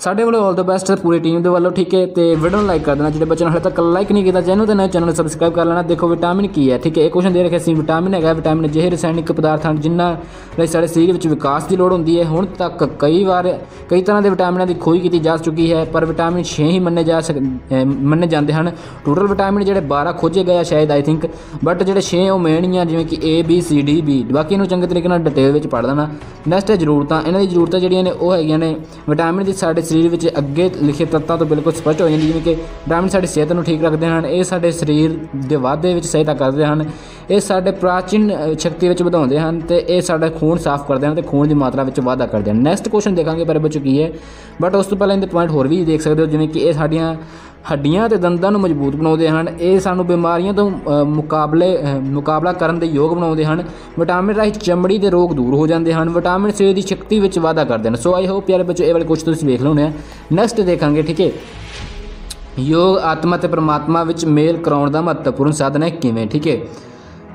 ਸਾਡੇ ਵੱਲੋਂ ਆਲ ਦ ਬੈਸਟ ਪੂਰੀ ਟੀਮ ਦੇ ਵੱਲੋਂ, ਠੀਕ ਹੈ? ਤੇ ਵੀਡੀਓ ਨੂੰ ਲਾਈਕ ਕਰ ਦੇਣਾ, ਜਿਹੜੇ ਬੱਚਿਆਂ ਨੇ ਹਾਲੇ ਤੱਕ ਲਾਈਕ ਨਹੀਂ ਕੀਤਾ ਚੈਨਲ ਤੇ ਨਵੇਂ ਚੈਨਲ ਨੂੰ ਸਬਸਕ੍ਰਾਈਬ ਕਰ ਲੈਣਾ, ਦੇਖੋ ਵਿਟਾਮਿਨ ਕੀ ਹੈ, ਠੀਕ ਹੈ? ਇਹ ਕੁਐਸਚਨ ਦੇ ਰੱਖਿਆ ਸੀ ਵਿਟਾਮਿਨ ਹੈਗਾ ਵਿਟਾਮਿਨ ਅਜਿਹੇ ਰਸਾਇਣਿਕ ਪਦਾਰਥ ਹਨ ਜਿਨ੍ਹਾਂ ਲਈ ਸਾਡੇ ਸਰੀਰ ਵਿੱਚ ਵਿਕਾਸ ਦੀ ਲੋੜ ਹੁੰਦੀ ਹੈ, ਹੁਣ ਤੱਕ ਕਈ ਵਾਰ ਕਈ ਤਰ੍ਹਾਂ ਦੇ ਵਿਟਾਮਿਨਾਂ ਦੀ ਖੋਜ ਕੀਤੀ ਜਾ ਚੁੱਕੀ ਹੈ, ਪਰ ਵਿਟਾਮਿਨ 6 ਹੀ ਮੰਨੇ ਜਾ ਸਕ ਮੰਨੇ ਜਾਂਦੇ ਹਨ। ਟੋਟਲ ਵਿਟਾਮਿਨ ਜਿਹੜੇ 12 ਖੋਜੇ ਗਏ ਆ ਸ਼ਾਇਦ ਆਈ ਥਿੰਕ ਬਟ ਜਿਹੜੇ 6 ਉਹ ਮੇਨ ਹੀ ਆ, ਜਿਵੇਂ ਕਿ A, B, C, D e, B ਬਾਕੀ ਇਹਨੂੰ ਚੰਗੇ ਤਰੀਕੇ ਨਾਲ ਡਿਟੇਲ ਵਿੱਚ ਪੜ੍ਹ ਲੈਣਾ। ਨੈਕਸਟ ਹੈ ਜ਼ਰੂਰਤਾਂ, ਇਹਨਾਂ ਦੀ ਜ਼ਰੂਰਤਾਂ ਜਿਹੜੀਆਂ ਨੇ, ਉਹ ਹੈਗੀਆਂ ਨੇ ਵਿਟਾਮਿਨ ਦੀ ਸਾਡੇ ਸਰੀਰ ਵਿੱਚ ਅੱਗੇ ਲਿਖੇ ਤੱਤਾਂ ਤੋਂ ਬਿਲਕੁਲ ਸਪਸ਼ਟ ਹੋ ਜਾਂਦੀ ਜਿਵੇਂ ਕਿ ਵਿਟਾਮਿਨ ਸਾਡੀ ਸਿਹਤ ਨੂੰ ਠੀਕ ਰੱਖਦੇ ਹਨ, ਇਹ ਸਾਡੇ ਸਰੀਰ ਦੇ ਵਾਧੇ ਵਿੱਚ ਸਹਾਇਤਾ ਕਰਦੇ ਹਨ, ਇਹ ਸਾਡੇ ਪ੍ਰਾਚੀਨ ਸ਼ਕਤੀ ਵਿੱਚ ਵਧਾਉਂਦੇ ਹਨ ਤੇ ਇਹ ਸਾਡਾ ਖੂਨ ਸਾਫ਼ ਕਰਦੇ ਹਨ ਤੇ ਖੂਨ ਦੀ ਮਾਤਰਾ ਵਿੱਚ ਵਾਧਾ ਕਰਦੇ ਹਨ। ਨੈਕਸਟ ਕੁਐਸਚਨ ਦੇਖਾਂਗੇ ਪਰ ਬੱਚੋ ਕੀ ਹੈ ਬਟ ਉਸ ਤੋਂ ਪਹਿਲਾਂ ਇਹਦੇ ਪੁਆਇੰਟ ਹੋਰ ਵੀ ਦੇਖ ਸਕਦੇ ਹੋ, ਜਿਵੇਂ ਕਿ ਇਹ ਸਾਡੀਆਂ ਹੱਡੀਆਂ ਅਤੇ ਦੰਦਾਂ ਨੂੰ ਮਜ਼ਬੂਤ ਬਣਾਉਂਦੇ ਹਨ। ਇਹ ਸਾਨੂੰ ਬਿਮਾਰੀਆਂ ਤੋਂ ਮੁਕਾਬਲੇ ਮੁਕਾਬਲਾ ਕਰਨ ਦੇ ਯੋਗ ਬਣਾਉਂਦੇ ਹਨ। ਵਿਟਾਮਿਨ ਰਾਹੀਂ ਚਮੜੀ ਦੇ ਰੋਗ ਦੂਰ ਹੋ ਜਾਂਦੇ ਹਨ। ਵਿਟਾਮਿਨ ਸਰੀਰ ਦੀ ਸ਼ਕਤੀ ਵਿੱਚ ਵਾਧਾ ਕਰਦੇ ਹਨ। ਸੋ ਆਈ ਹੋਪ ਯਾਰ ਬੱਚੋ, ਇਹ ਵਾਲੇ ਕੁਝ ਤੁਸੀਂ ਵੇਖ ਲਓਨੇ ਆ। ਨੈਕਸਟ ਦੇਖਾਂਗੇ, ਠੀਕ ਹੈ ਯੋਗ, ਆਤਮਾ ਤੇ ਪਰਮਾਤਮਾ ਵਿੱਚ ਮੇਲ ਕਰਾਉਣ ਦਾ ਮਹੱਤਵਪੂਰਨ ਸਾਧਨ ਹੈ ਕਿਵੇਂ, ਠੀਕ ਹੈ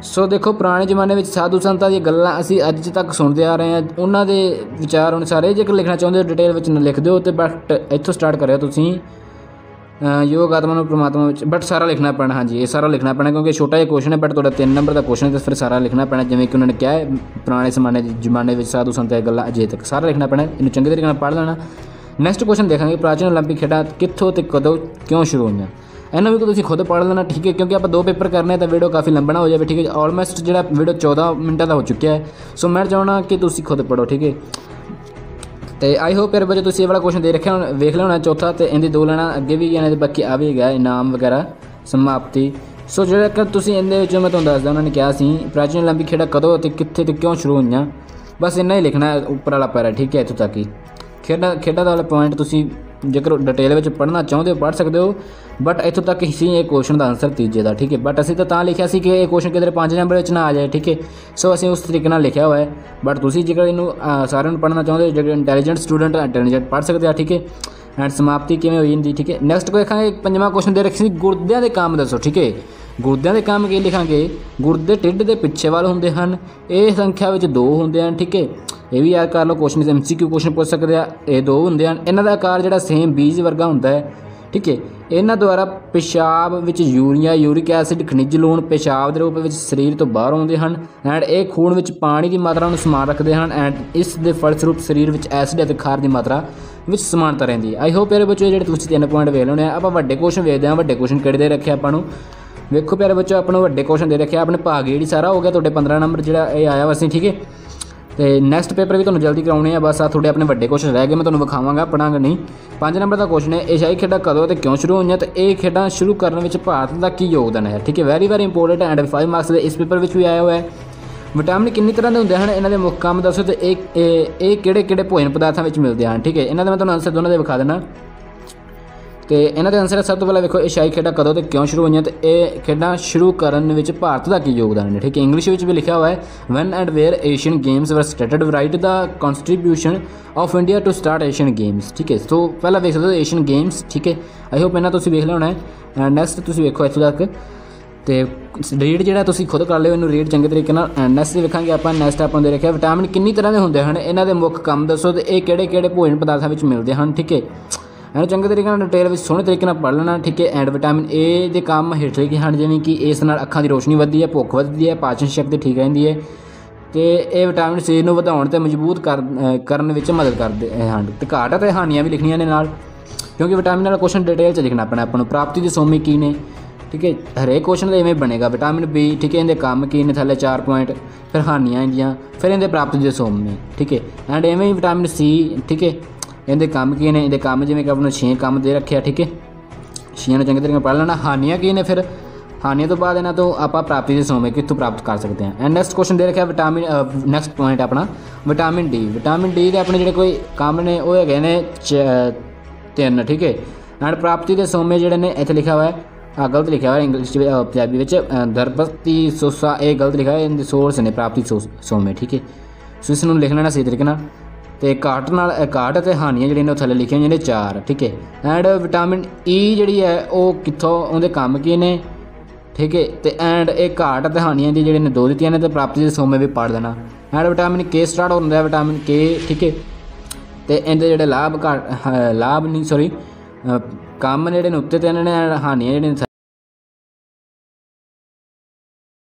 ਸੋ ਦੇਖੋ, ਪੁਰਾਣੇ ਜ਼ਮਾਨੇ ਵਿੱਚ ਸਾਧੂ ਸੰਤਾਂ ਦੀਆਂ ਗੱਲਾਂ ਅਸੀਂ ਅੱਜ ਤੱਕ ਸੁਣਦੇ ਆ ਰਹੇ ਹਾਂ। ਉਹਨਾਂ ਦੇ ਵਿਚਾਰ ਅਨੁਸਾਰ, ਇਹ ਜੇਕਰ ਲਿਖਣਾ ਚਾਹੁੰਦੇ ਹੋ, ਡਿਟੇਲ ਵਿੱਚ ਨਾ ਲਿਖ ਦਿਓ, ਤੇ ਬਟ ਇੱਥੋਂ ਸਟਾਰਟ ਕਰਿਆ ਤੁਸੀਂ। ਯੋਗ ਆਤਮਾ ਨੂੰ ਪ੍ਰਮਾਤਮਾ ਵਿੱਚ ਬਟ ਸਾਰਾ ਲਿਖਣਾ ਪੈਣਾ ਹਾਂਜੀ ਇਹ ਸਾਰਾ ਲਿਖਣਾ ਪੈਣਾ ਕਿਉਂਕਿ ਛੋਟਾ ਜਿਹਾ ਕੁਐਸਚਨ ਹੈ ਬਟ ਤੁਹਾਡਾ 3 ਨੰਬਰ ਦਾ ਕੁਐਸਚਨ ਹੈ ਤੇ ਫਿਰ ਸਾਰਾ ਲਿਖਣਾ ਪੈਣਾ ਜਿਵੇਂ ਕਿ ਉਹਨਾਂ ਨੇ ਕਿਹਾ ਹੈ ਪੁਰਾਣੇ ਜ਼ਮਾਨੇ ਦੇ ਜ਼ਮਾਨੇ ਵਿੱਚ ਸਾਧੂ ਸੰਤਾਂ ਦੀਆਂ ਗੱਲਾਂ ਅਜੇ ਤੱਕ ਸਾਰਾ ਲਿਖਣਾ ਪੈਣਾ ਇਹਨੂੰ ਚੰਗੇ ਤਰੀਕੇ ਨਾਲ ਪੜ੍ਹ ਲੈਣਾ ਨੈਕਸਟ ਕੁਐਸਚਨ ਦੇਖਾਂਗੇ ਪ੍ਰਾਚੀਨ 올림픽 ਖੇਡਾਂ ਕਿੱਥੋਂ ਤੇ ਕਦੋਂ ਕਿਉਂ ਸ਼ੁਰੂ ਹੋਈਆਂ ਇਹਨਾਂ ਵੀ ਕੋ ਤੁਸੀਂ ਖੁਦ ਪੜ੍ਹ ਲੈਣਾ ਠੀਕ ਹੈ ਕਿਉਂਕਿ ਆਪਾਂ ਦੋ ਪੇਪਰ ਕਰਨੇ ਆ ਤਾਂ ਵੀਡੀਓ ਕਾਫੀ ਲੰਬਣਾ ਹੋ ਜਾਵੇ ਠੀਕ ਹੈ ਆਲਮੋਸਟ ਜਿਹੜਾ ਵੀਡੀਓ 14 ਮਿੰਟਾਂ ਦਾ ਹੋ ਚੁੱਕਿਆ ਹੈ ਸੋ ਮੈਂ ਚਾਹਣਾ ਕਿ ਤੁਸੀਂ ਖੁਦ ਪੜੋ ਠੀਕ ਹੈ ਤੇ ਆਈ ਹੋਪ ਯਾਰ ਬੱਚੇ ਤੁਸੀਂ ਇਹ ਵਾਲਾ ਕੁਐਸਚਨ ਦੇ ਰੱਖਿਆ ਹੋਣਾ, ਵੇਖ ਲਿਆ ਹੋਣਾ ਚੌਥਾ ਤੇ ਇਹਦੇ ਦੋ ਲੈਣਾ ਅੱਗੇ ਵੀ ਯਾਨੀ ਬਾਕੀ ਆ ਵੀ ਗਿਆ ਇਨਾਮ ਵਗੈਰਾ, ਸਮਾਪਤੀ। ਸੋ ਜਿਹੜਾ ਕਿ ਤੁਸੀਂ ਇਹਦੇ ਵਿੱਚ ਮੈਂ ਤੁਹਾਨੂੰ ਦੱਸਦਾ, ਉਹਨਾਂ ਨੇ ਕਿਹਾ ਸੀ, ਪ੍ਰਾਚੀਨ ਲੰਬੀ ਖੇਡਾਂ ਕਦੋਂ ਅਤੇ ਕਿੱਥੇ ਤੇ ਕਿਉਂ ਸ਼ੁਰੂ ਹੋਈਆਂ? ਬਸ ਇੰਨਾ ਹੀ ਲਿਖਣਾ ਉੱਪਰ ਵਾਲਾ ਪੈਰਾ, ਠੀਕ ਹੈ, ਇੱਥੋਂ ਤੱਕ ਹੀ। ਖੇਡਾਂ ਖੇਡਾਂ ਦਾ ਵਾਲਾ ਪੁਆਇੰਟ ਤੁਸੀਂ ਜੇਕਰ ਡਿਟੇਲ ਵਿੱਚ ਪੜ੍ਹਨਾ ਚਾਹੁੰਦੇ ਹੋ, ਪੜ੍ਹ ਸਕਦੇ ਹੋ ਬਟ ਇੱਥੋਂ ਤੱਕ ਹੀ ਸੀ ਇਹ ਕੁਐਸਚਨ ਦਾ ਆਨਸਰ ਤੀਜੇ ਦਾ, ਠੀਕ ਹੈ। ਬਟ ਅਸੀਂ ਤਾਂ ਤਾਂ ਲਿਖਿਆ ਸੀ ਕਿ ਇਹ ਕੁਐਸਚਨ ਕਿਧਰੇ 5 ਨੰਬਰ ਵਿੱਚ ਨਾ ਆ ਜਾਏ, ਠੀਕ ਹੈ। ਸੋ ਅਸੀਂ ਉਸ ਤਰੀਕੇ ਨਾਲ ਲਿਖਿਆ ਹੋਇਆ ਹੈ। ਬਟ ਤੁਸੀਂ ਜੇਕਰ ਇਹਨੂੰ ਸਾਰਿਆਂ ਨੂੰ ਪੜ੍ਹਨਾ ਚਾਹੁੰਦੇ ਹੋ ਜਿਹੜੇ ਇੰਟੈਲੀਜੈਂਟ ਸਟੂਡੈਂਟ ਇੰਟੈਲੀਜੈਂਟ ਪੜ੍ਹ ਸਕਦੇ ਆ, ਠੀਕ ਹੈ। ਐਂਡ ਸਮਾਪਤੀ ਕਿਵੇਂ ਹੋਈ ਜਾਂਦੀ, ਠੀਕ ਹੈ। ਨੈਕਸਟ ਕੋਈ ਦੇਖਾਂਗੇ, ਪੰਜਵਾਂ ਕੁਐਸਚਨ ਦੇ ਰੱਖੀ ਸੀ, ਗੁਰਦਿਆਂ ਦੇ ਕੰਮ ਦੱਸੋ, ਠੀਕ ਹੈ। ਗੁਰਦਿਆਂ ਦੇ ਕੰਮ ਕੀ ਲਿਖਾਂਗੇ? ਗੁਰਦੇ ਟਿੱਡ ਦੇ ਪਿੱਛੇ ਵੱਲ ਹੁੰਦੇ ਹਨ। ਇਹ ਸੰਖਿਆ ਵਿੱਚ ਦੋ ਹੁੰਦੇ ਹਨ, ਠੀਕ ਹੈ? ਇਹ ਵੀ ਯਾਦ ਕਰ ਲਓ ਕੁਐਸਚਨ ਐਮਸੀਕਿਊ ਕੁਐਸਚਨ ਪੁੱਛ ਸਕਦੇ ਆ। ਇਹ ਦੋ ਹੁੰਦੇ ਹਨ। ਇਹਨਾਂ ਦਾ ਆਕਾਰ ਜਿਹੜਾ ਸੇਮ ਬੀਜ ਵਰਗਾ ਹੁੰਦਾ ਹੈ, ਠੀਕ ਹੈ? ਇਹਨਾਂ ਦੁਆਰਾ ਪਿਸ਼ਾਬ ਵਿੱਚ ਯੂਰੀਆ, ਯੂਰਿਕ ਐਸਿਡ ਖਣਿਜ ਲੂਣ, ਪਿਸ਼ਾਬ ਦੇ ਰੂਪ ਵਿੱਚ ਸਰੀਰ ਤੋਂ ਬਾਹਰ ਆਉਂਦੇ ਹਨ ਐਂਡ ਇਹ ਖੂਨ ਵਿੱਚ ਪਾਣੀ ਦੀ ਮਾਤਰਾ ਨੂੰ ਸਮਾਨ ਰੱਖਦੇ ਹਨ ਐਂਡ ਇਸ ਦੇ ਫਲਸਰੂਪ ਸਰੀਰ ਵਿੱਚ ਐਸਿਡ ਅਤੇ ਖਾਰ ਦੀ ਮਾਤਰਾ ਵਿੱਚ ਸਮਾਨਤਾ ਰਹਿੰਦੀ ਹੈ। ਆਈ ਹੋਪ ਮੇਰੇ ਬੱਚੋ ਜਿਹੜੇ ਤੁਸੀਂ ਤਿੰਨ ਪੁਆਇੰਟ ਵੇਖ ਲੈਣੇ ਆ, ਆਪਾਂ ਵੱਡੇ ਕੁਐਸਚਨ ਵੇਖਦੇ ਹਾਂ, ਵੱਡੇ ਕੁਐਸਚਨ ਕਿਹੜੇ ਦੇ ਰੱਖਿਆ ਆਪਾਂ ਨੂੰ? ਵੇਖੋ ਪਿਆਰੇ ਬੱਚੋ, ਆਪਾਂ ਨੂੰ ਵੱਡੇ ਕੁਐਸਚਨ ਦੇ ਰੱਖਿਆ ਆਪਣੇ ਭਾਗ ਜਿਹੜੀ ਸਾਰਾ ਹੋ ਗਿਆ, ਤੁਹਾਡੇ 15 ਨੰਬਰ ਜਿਹੜਾ ਇਹ ਆਇਆ ਵਾ ਅਸੀਂ, ਠੀਕ ਹੈ? ਤੇ ਨੈਕਸਟ ਪੇਪਰ ਵੀ ਤੁਹਾਨੂੰ ਜਲਦੀ ਕਰਾਉਣੇ ਆ, ਬਸ ਆ ਤੁਹਾਡੇ ਆਪਣੇ ਵੱਡੇ ਕੁਐਸਚਨ ਰਹਿ ਗਏ, ਮੈਂ ਤੁਹਾਨੂੰ ਵਿਖਾਵਾਂਗਾ ਪੜਾਂਗਾ ਨਹੀਂ। 5 ਨੰਬਰ ਦਾ ਕੁਐਸਚਨ ਹੈ, ਏਸ਼ੀਆਈ ਖੇਡਾਂ ਕਦੋਂ ਤੇ ਕਿਉਂ ਸ਼ੁਰੂ ਹੋਈਆਂ ਤੇ ਇਹ ਖੇਡਾਂ ਸ਼ੁਰੂ ਕਰਨ ਵਿੱਚ ਭਾਰਤ ਦਾ ਕੀ ਯੋਗਦਾਨ ਹੈ, ਠੀਕ ਹੈ? Very very important and 5 marks ਦੇ ਇਸ ਪੇਪਰ ਵਿੱਚ ਵੀ ਆਇਆ ਹੋਇਆ ਹੈ। ਵਿਟਾਮਿਨ ਕਿੰਨੀ ਤਰ੍ਹਾਂ ਦੇ ਹੁੰਦੇ ਹਨ, ਇਹਨਾਂ ਦੇ ਮੁੱਖ ਕੰਮ ਦੱਸੋ ਤੇ ਇਹ ਇਹ ਇਹ ਕਿਹੜੇ ਕਿਹੜੇ ਭੋਜਨ ਪਦਾਰਥਾਂ ਵਿੱਚ ਮਿਲਦੇ ਹਨ, ਠੀਕ ਹੈ? ਇਹਨਾਂ ਦਾ ਮੈਂ ਤੁਹਾਨੂੰ ਆਨਸਰ ਦੋਨਾਂ ਦੇ ਵਿਖਾ ਦੇਣਾ ਤੇ ਇਹਨਾਂ ਦੇ ਆਨਸਰ ਹੈ ਸਭ ਤੋਂ ਪਹਿਲਾਂ ਵੇਖੋ ਏਸ਼ੀਆਈ ਖੇਡਾਂ ਕਦੋਂ ਤੇ ਕਿਉਂ ਸ਼ੁਰੂ ਹੋਈਆਂ ਤੇ ਇਹ ਖੇਡਾਂ ਸ਼ੁਰੂ ਕਰਨ ਵਿੱਚ ਭਾਰਤ ਦਾ ਕੀ ਯੋਗਦਾਨ ਹੈ? ਠੀਕ ਹੈ ਇੰਗਲਿਸ਼ ਵਿੱਚ ਵੀ ਲਿਖਿਆ ਹੋਇਆ ਹੈ when and where Asian Games were started right the contribution of India to start Asian Games ਠੀਕ ਹੈ, ਸੋ ਪਹਿਲਾਂ ਵੇਖ ਸਕਦੇ ਹੋ ਏਸ਼ੀਅਨ ਗੇਮਸ ਠੀਕ ਹੈ ਆਈ ਹੋਪ ਇਹਨਾਂ ਤੁਸੀਂ ਵੇਖ ਲਿਆ ਹੋਣਾ ਹੈ ਨੈਕਸਟ ਤੁਸੀਂ ਵੇਖੋ ਇੱਥੋਂ ਤੱਕ। ਤੇ ਰੀਡ ਜਿਹੜਾ ਤੁਸੀਂ ਖੁਦ ਕਰ ਲਿਓ, ਇਹਨੂੰ ਰੀਡ ਚੰਗੇ ਤਰੀਕੇ ਨਾਲ। ਨੈਕਸਟ ਵੇਖਾਂਗੇ ਆਪਾਂ ਨੈਕਸਟ ਆਪਾਂ ਦੇ ਰੱਖਿਆ, ਵਿਟਾਮਿਨ ਕਿੰਨੀ ਤਰ੍ਹਾਂ ਦੇ ਹੁੰਦੇ ਹਨ, ਇਹਨਾਂ ਦੇ ਮੁੱਖ ਕੰਮ ਦੱਸੋ ਤੇ ਇਹ ਕਿਹੜੇ ਕਿਹੜੇ ਭੋਜਨ ਪਦਾਰਥਾਂ ਵਿੱਚ ਮਿਲਦੇ ਹਨ, ਠੀਕ ਹੈ। ਇਹਨੂੰ ਚੰਗੇ ਤਰੀਕੇ ਨਾਲ ਡਿਟੇਲ ਵਿੱਚ ਸੋਹਣੇ ਤਰੀਕੇ ਨਾਲ ਪੜ੍ਹ ਲੈਣਾ, ਠੀਕ ਹੈ? ਐਂਡ ਵਿਟਾਮਿਨ ਏ ਦੇ ਕੰਮ ਹੇਠ ਲਿਖੇ ਹਨ, ਜਿਵੇਂ ਕਿ ਇਸ ਨਾਲ ਅੱਖਾਂ ਦੀ ਰੋਸ਼ਨੀ ਵੱਧਦੀ ਹੈ, ਭੁੱਖ ਵੱਧਦੀ ਹੈ, ਪਾਚਨ ਸ਼ਕਤੀ ਠੀਕ ਰਹਿੰਦੀ ਹੈ ਤੇ ਇਹ ਵਿਟਾਮਿਨ ਸੀ ਨੂੰ ਵਧਾਉਣ ਤੇ ਮਜ਼ਬੂਤ ਕਰਨ ਵਿੱਚ ਮਦਦ ਕਰਦੇ ਹਨ। ਤੇ ਘਾਟ ਅਤੇ ਹਾਨੀਆਂ ਵੀ ਲਿਖਣੀਆਂ ਨੇ ਨਾਲ, ਕਿਉਂਕਿ ਵਿਟਾਮਿਨ ਵਾਲਾ ਕੁਐਸਚਨ ਡਿਟੇਲ ਚ ਲਿਖਣਾ ਪੈਣਾ ਆਪਾਂ ਨੂੰ, ਪ੍ਰਾਪਤੀ ਦੇ ਸੋਮੇ ਕੀ ਨੇ, ਠੀਕ ਹੈ? ਹਰੇਕ ਕੁਐਸਚਨ ਦਾ ਇਵੇਂ ਬਣੇਗਾ ਵਿਟਾਮਿਨ ਬੀ ਠੀਕ ਹੈ, ਇਹਦੇ ਕੰਮ ਕੀ ਨੇ ਥੱਲੇ 4 ਪੁਆਇੰਟ ਫਿਰ ਹਾਨੀਆਂ ਇਹਦੀਆਂ, ਫਿਰ ਇਹਦੇ ਪ੍ਰਾਪਤੀ ਦੇ ਸੋਮੇ, ਠੀਕ ਹੈ? ਐਂਡ ਐਵੇਂ ਹੀ ਵਿਟਾਮਿਨ ਸੀ ਠੀਕ ਹੈ? ਇਹਦੇ ਕੰਮ ਕੀ ਨੇ? ਇਹਦੇ ਕੰਮ ਜਿਵੇਂ ਕਿ ਆਪਾਂ ਨੂੰ 6 ਕੰਮ ਦੇ ਰੱਖਿਆ, ਠੀਕ ਹੈ? ਛੀਆਂ ਨੂੰ ਚੰਗੇ ਤਰੀਕੇ ਨਾਲ ਪੜ੍ਹ ਲੈਣਾ। ਹਾਨੀਆਂ ਕੀ ਨੇ ਫਿਰ? ਹਾਨੀਆਂ ਤੋਂ ਬਾਅਦ ਇਹਨਾਂ ਤੋਂ ਆਪਾਂ ਪ੍ਰਾਪਤੀ ਦੇ ਸੋਮੇ ਕਿੱਥੋਂ ਪ੍ਰਾਪਤ ਕਰ ਸਕਦੇ ਹਾਂ। ਐਂਡ ਨੈਕਸਟ ਕੁਐਸਚਨ ਦੇ ਰੱਖਿਆ ਵਿਟਾਮਿਨ ਨੈਕਸਟ ਪੁਆਇੰਟ ਆਪਣਾ ਵਿਟਾਮਿਨ ਡੀ ਵਿਟਾਮਿਨ ਡੀ ਦੇ ਆਪਣੇ ਜਿਹੜੇ ਕੋਈ ਕੰਮ ਨੇ, ਉਹ ਹੈਗੇ ਨੇ ਚ- ਤਿੰਨ, ਠੀਕ ਹੈ? ਐਂਡ ਪ੍ਰਾਪਤੀ ਦੇ ਸੋਮੇ ਜਿਹੜੇ ਨੇ, ਇੱਥੇ ਲਿਖਿਆ ਹੋਇਆ ਹੈ ਆ ਗਲਤ ਲਿਖਿਆ ਹੋਇਆ ਇੰਗਲਿਸ਼ ਵਿੱਚ ਪੰਜਾਬੀ ਵਿੱਚ ਦਰਪਤੀ ਸੋਸਾ, ਇਹ ਗਲਤ ਲਿਖਿਆ ਹੋਇਆ, ਇਹਦੇ ਸੋਰਸ ਨੇ ਪ੍ਰਾਪਤੀ ਸੋ- ਸੋਮੇ, ਠੀਕ ਹੈ? ਸੋ ਇਸ ਨੂੰ ਲਿਖ ਲੈਣਾ ਸਹੀ ਤਰੀਕੇ ਨਾਲ। ਤੇ ਘਾਟ ਨਾਲ ਅ, ਘਾਟ ਅਤੇ ਹਾਨੀਆਂ ਜਿਹੜੀਆਂ ਨੇ ਉਹ ਥੱਲੇ ਲਿਖੀਆਂ ਹੋਈਆਂ ਨੇ ਚਾਰ ਠੀਕ ਹੈ? ਐਂਡ ਵਿਟਾਮਿਨ ਈ ਜਿਹੜੀ ਹੈ ਉਹ ਕਿੱਥੋਂ ਉਹਦੇ ਕੰਮ ਕੀ ਨੇ? ਠੀਕ ਹੈ? ਤੇ ਐਂਡ ਇਹ ਘਾਟ ਅਤੇ ਹਾਨੀਆਂ ਦੀ ਜਿਹੜੇ ਨੇ ਦੋ ਦਿੱਤੀਆਂ ਨੇ ਤੇ ਪ੍ਰਾਪਤੀ ਦੇ ਸੋਮੇ ਵੀ ਪੜ ਦੇਣਾ ਐਂਡ ਵਿਟਾਮਿਨ ਕੇ ਸਟਾਰਟ ਹੁੰਦਾ ਹੈ ਵਿਟਾਮਿਨ ਕੇ ਠੀਕ ਹੈ? ਤੇ ਇਹਦੇ ਜਿਹੜੇ ਲਾਭ ਘਾਟ ਹ- ਲਾਭ ਨਹੀਂ ਸੌਰੀ ਕੰਮ ਜਿਹੜੇ ਨੇ ਉੱਤੇ ਤੇ ਇਹਨਾਂ ਨੇ ਹਾਨੀਆਂ ਜਿਹੜੇ ਨੇ